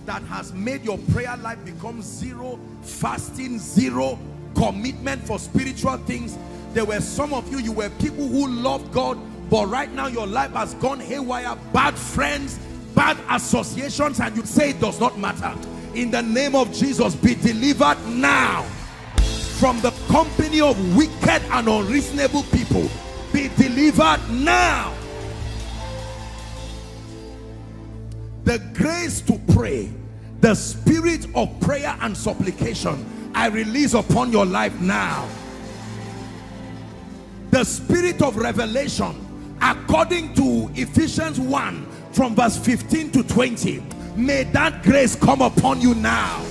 that has made your prayer life become zero, fasting, zero, commitment for spiritual things. There were some of you, you were people who loved God but right now your life has gone haywire. Bad friends bad associations and you say it does not matter. In the name of jesus be delivered now from the company of wicked and unreasonable people. Be delivered now. The grace to pray the spirit of prayer and supplication i release upon your life now. The spirit of revelation according to Ephesians 1 from verse 15 to 20 may that grace come upon you now.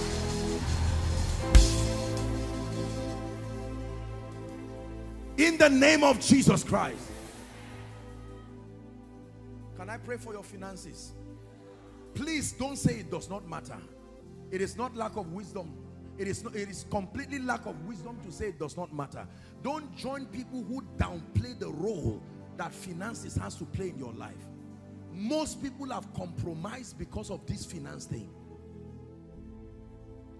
In the name of Jesus Christ. Can I pray for your finances? Please don't say it does not matter. It is not lack of wisdom. It is, not, it is completely lack of wisdom to say it does not matter. Don't join people who downplay the role that finances has to play in your life. Most people have compromised because of this finance thing.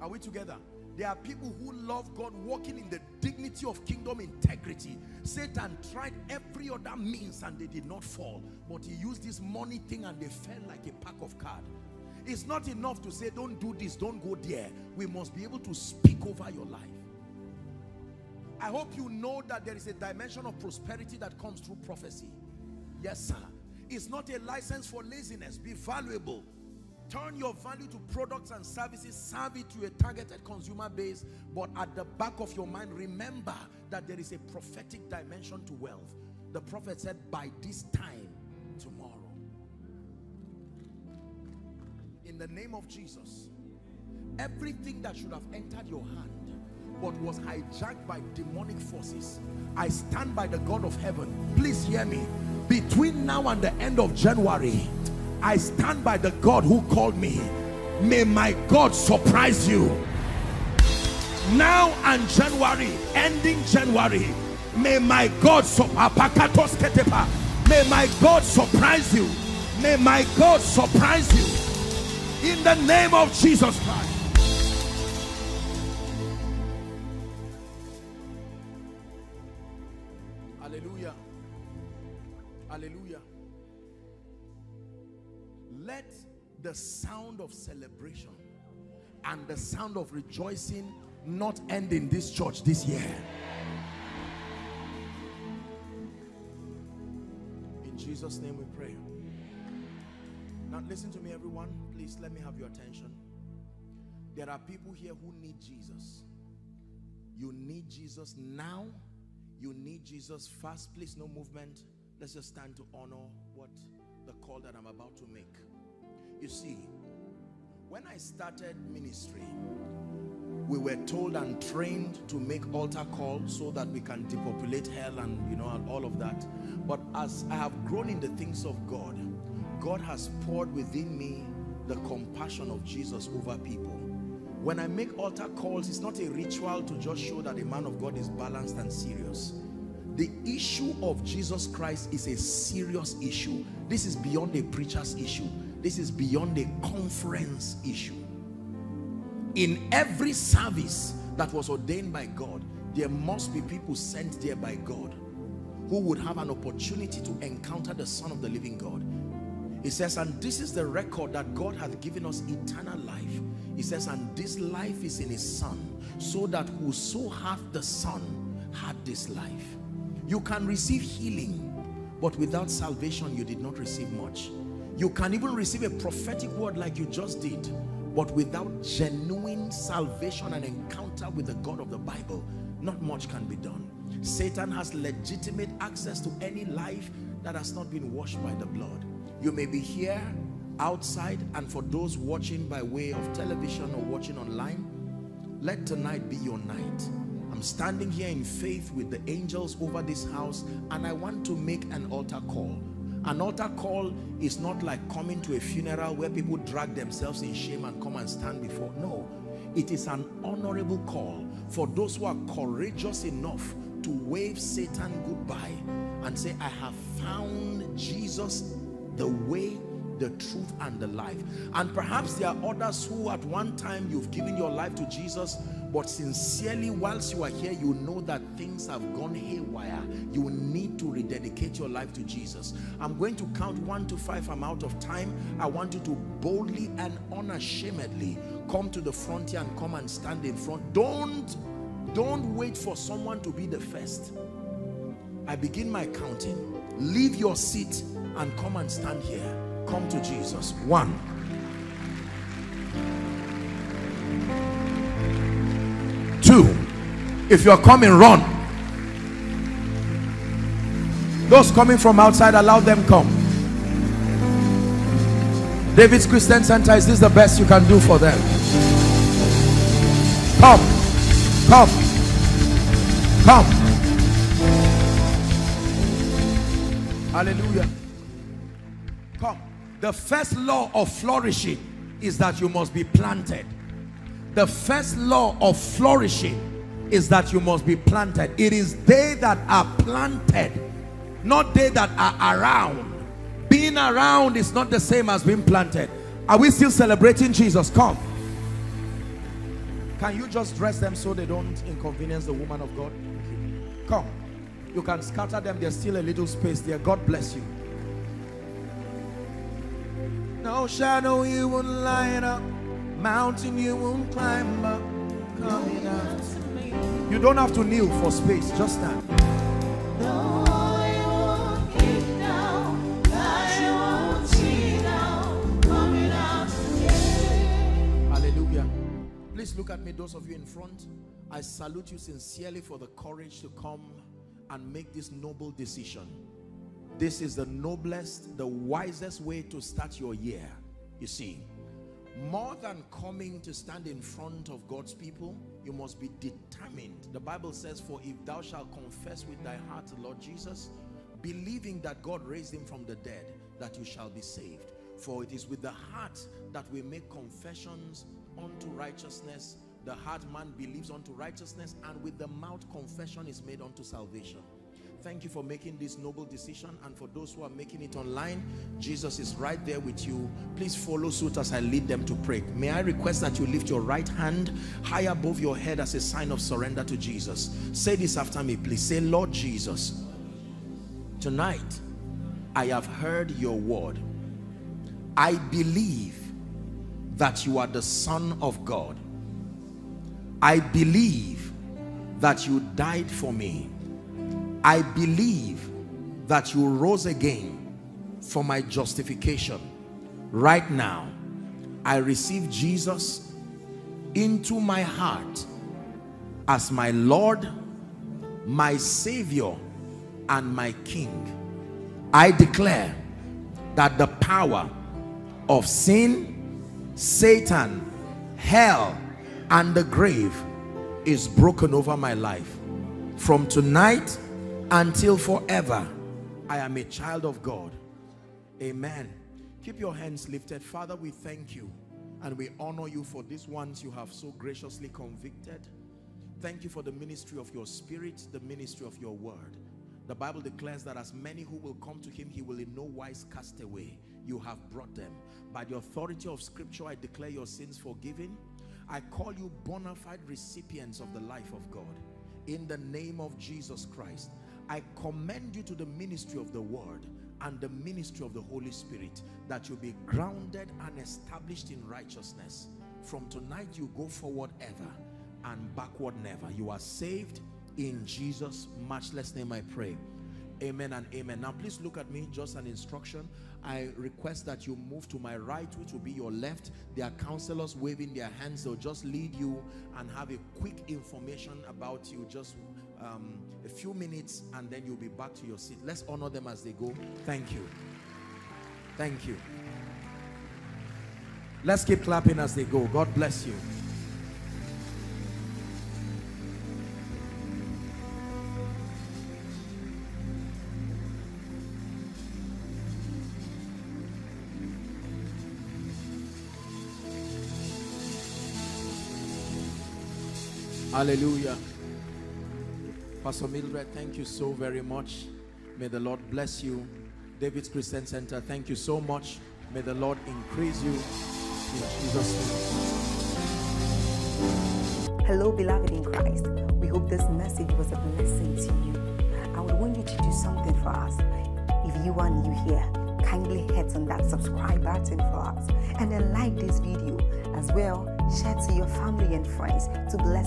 Are we together? There are people who love God walking in the dignity of kingdom integrity. Satan tried every other means and they did not fall. But he used this money thing and they fell like a pack of cards. It's not enough to say, don't do this, don't go there. We must be able to speak over your life. I hope you know that there is a dimension of prosperity that comes through prophecy. Yes, sir. It's not a license for laziness. Be valuable. Turn your value to products and services. Serve it to a targeted consumer base. But at the back of your mind, remember that there is a prophetic dimension to wealth. The prophet said, by this time tomorrow in the name of Jesus everything that should have entered your hand but was hijacked by demonic forces. I stand by the God of heaven. Please hear me. Between now and the end of January I stand by the God who called me. May my God surprise you. Now and January ending January may my God may my God surprise you. May my God surprise you. In the name of Jesus Christ. The sound of celebration and the sound of rejoicing not end in this church this year. In Jesus' name we pray. Now listen to me everyone. Please let me have your attention. There are people here who need Jesus. You need Jesus now. You need Jesus fast. Please no movement. Let's just stand to honor what the call that I'm about to make. You see, when I started ministry, we were told and trained to make altar calls so that we can depopulate hell and you know all of that. But as I have grown in the things of God, God has poured within me the compassion of Jesus over people. When I make altar calls, it's not a ritual to just show that a man of God is balanced and serious. The issue of Jesus Christ is a serious issue. This is beyond a preacher's issue. This is beyond a conference issue. In every service that was ordained by God, there must be people sent there by God who would have an opportunity to encounter the Son of the living God he says, and this is the record that God hath given us eternal life. He says, and this life is in his son, so that whoso hath the son had this life. You can receive healing, but without salvation, you did not receive much. You can even receive a prophetic word like you just did, but without genuine salvation and encounter with the God of the Bible, not much can be done. Satan has legitimate access to any life that has not been washed by the blood. You may be here, outside, and for those watching by way of television or watching online, let tonight be your night. I'm standing here in faith with the angels over this house and I want to make an altar call. An altar call is not like coming to a funeral where people drag themselves in shame and come and stand before. No, it is an honorable call for those who are courageous enough to wave Satan goodbye and say, I have found Jesus the way the truth and the life and perhaps there are others who at one time you've given your life to Jesus but sincerely whilst you are here you know that things have gone haywire. You need to rededicate your life to Jesus. I'm going to count one to five. I'm out of time. I want you to boldly and unashamedly come to the frontier and come and stand in front. Don't don't wait for someone to be the first. I begin my counting. Leave your seat and come and stand here. Come to Jesus. One. If you're coming, run. Those coming from outside, allow them come. David's Christian Center, is this the best you can do for them? Come. Come. Come. Hallelujah. Come. The first law of flourishing is that you must be planted. The first law of flourishing is that you must be planted. It is they that are planted, not they that are around. Being around is not the same as being planted. Are we still celebrating Jesus? Come. Can you just dress them so they don't inconvenience the woman of God? Come. You can scatter them. There's still a little space there. God bless you. No shadow you won't light up. Mountain you won't climb up. Coming out. You don't have to kneel for space. Just stand. Hallelujah. Please look at me, those of you in front. I salute you sincerely for the courage to come and make this noble decision. This is the noblest, the wisest way to start your year. You see, more than coming to stand in front of God's people, you must be determined. The Bible says, For if thou shalt confess with thy heart Lord Jesus, believing that God raised him from the dead, that you shall be saved. For it is with the heart that we make confessions unto righteousness the heart man believes unto righteousness and with the mouth confession is made unto salvation thank you for making this noble decision and for those who are making it online jesus is right there with you. Please follow suit as i lead them to pray. May i request that you lift your right hand high above your head as a sign of surrender to jesus. Say this after me please. Say lord jesus tonight i have heard your word. I believe that you are the son of god. I believe that you died for me. I believe that you rose again for my justification. Right now, I receive Jesus into my heart as my Lord, my Savior, and my King. I declare that the power of sin, Satan, hell, and the grave is broken over my life from tonight until forever. I am a child of God. Amen. Keep your hands lifted. Father we thank you and we honor you for these ones you have so graciously convicted. Thank you for the ministry of your spirit the ministry of your word. The Bible declares that as many who will come to him he will in no wise cast away. You have brought them. By the authority of scripture I declare your sins forgiven. I call you bona fide recipients of the life of God. In the name of Jesus Christ, I commend you to the ministry of the word and the ministry of the Holy Spirit that you be grounded and established in righteousness. From tonight, you go forward ever and backward never. You are saved in Jesus' matchless name, I pray. Amen and amen. Now, please look at me, just an instruction. I request that you move to my right, which will be your left. There are counselors waving their hands. They'll just lead you and have a quick information about you. Just um, a few minutes and then you'll be back to your seat. Let's honor them as they go. Thank you. Thank you. Let's keep clapping as they go. God bless you. Hallelujah. Pastor Mildred, thank you so very much. May the Lord bless you. David's Christian Center, thank you so much. May the Lord increase you in Jesus' name. Hello, beloved in Christ. We hope this message was a blessing to you. I would want you to do something for us. If you are new here, kindly hit on that subscribe button for us and then like this video as well. Share to your family and friends to bless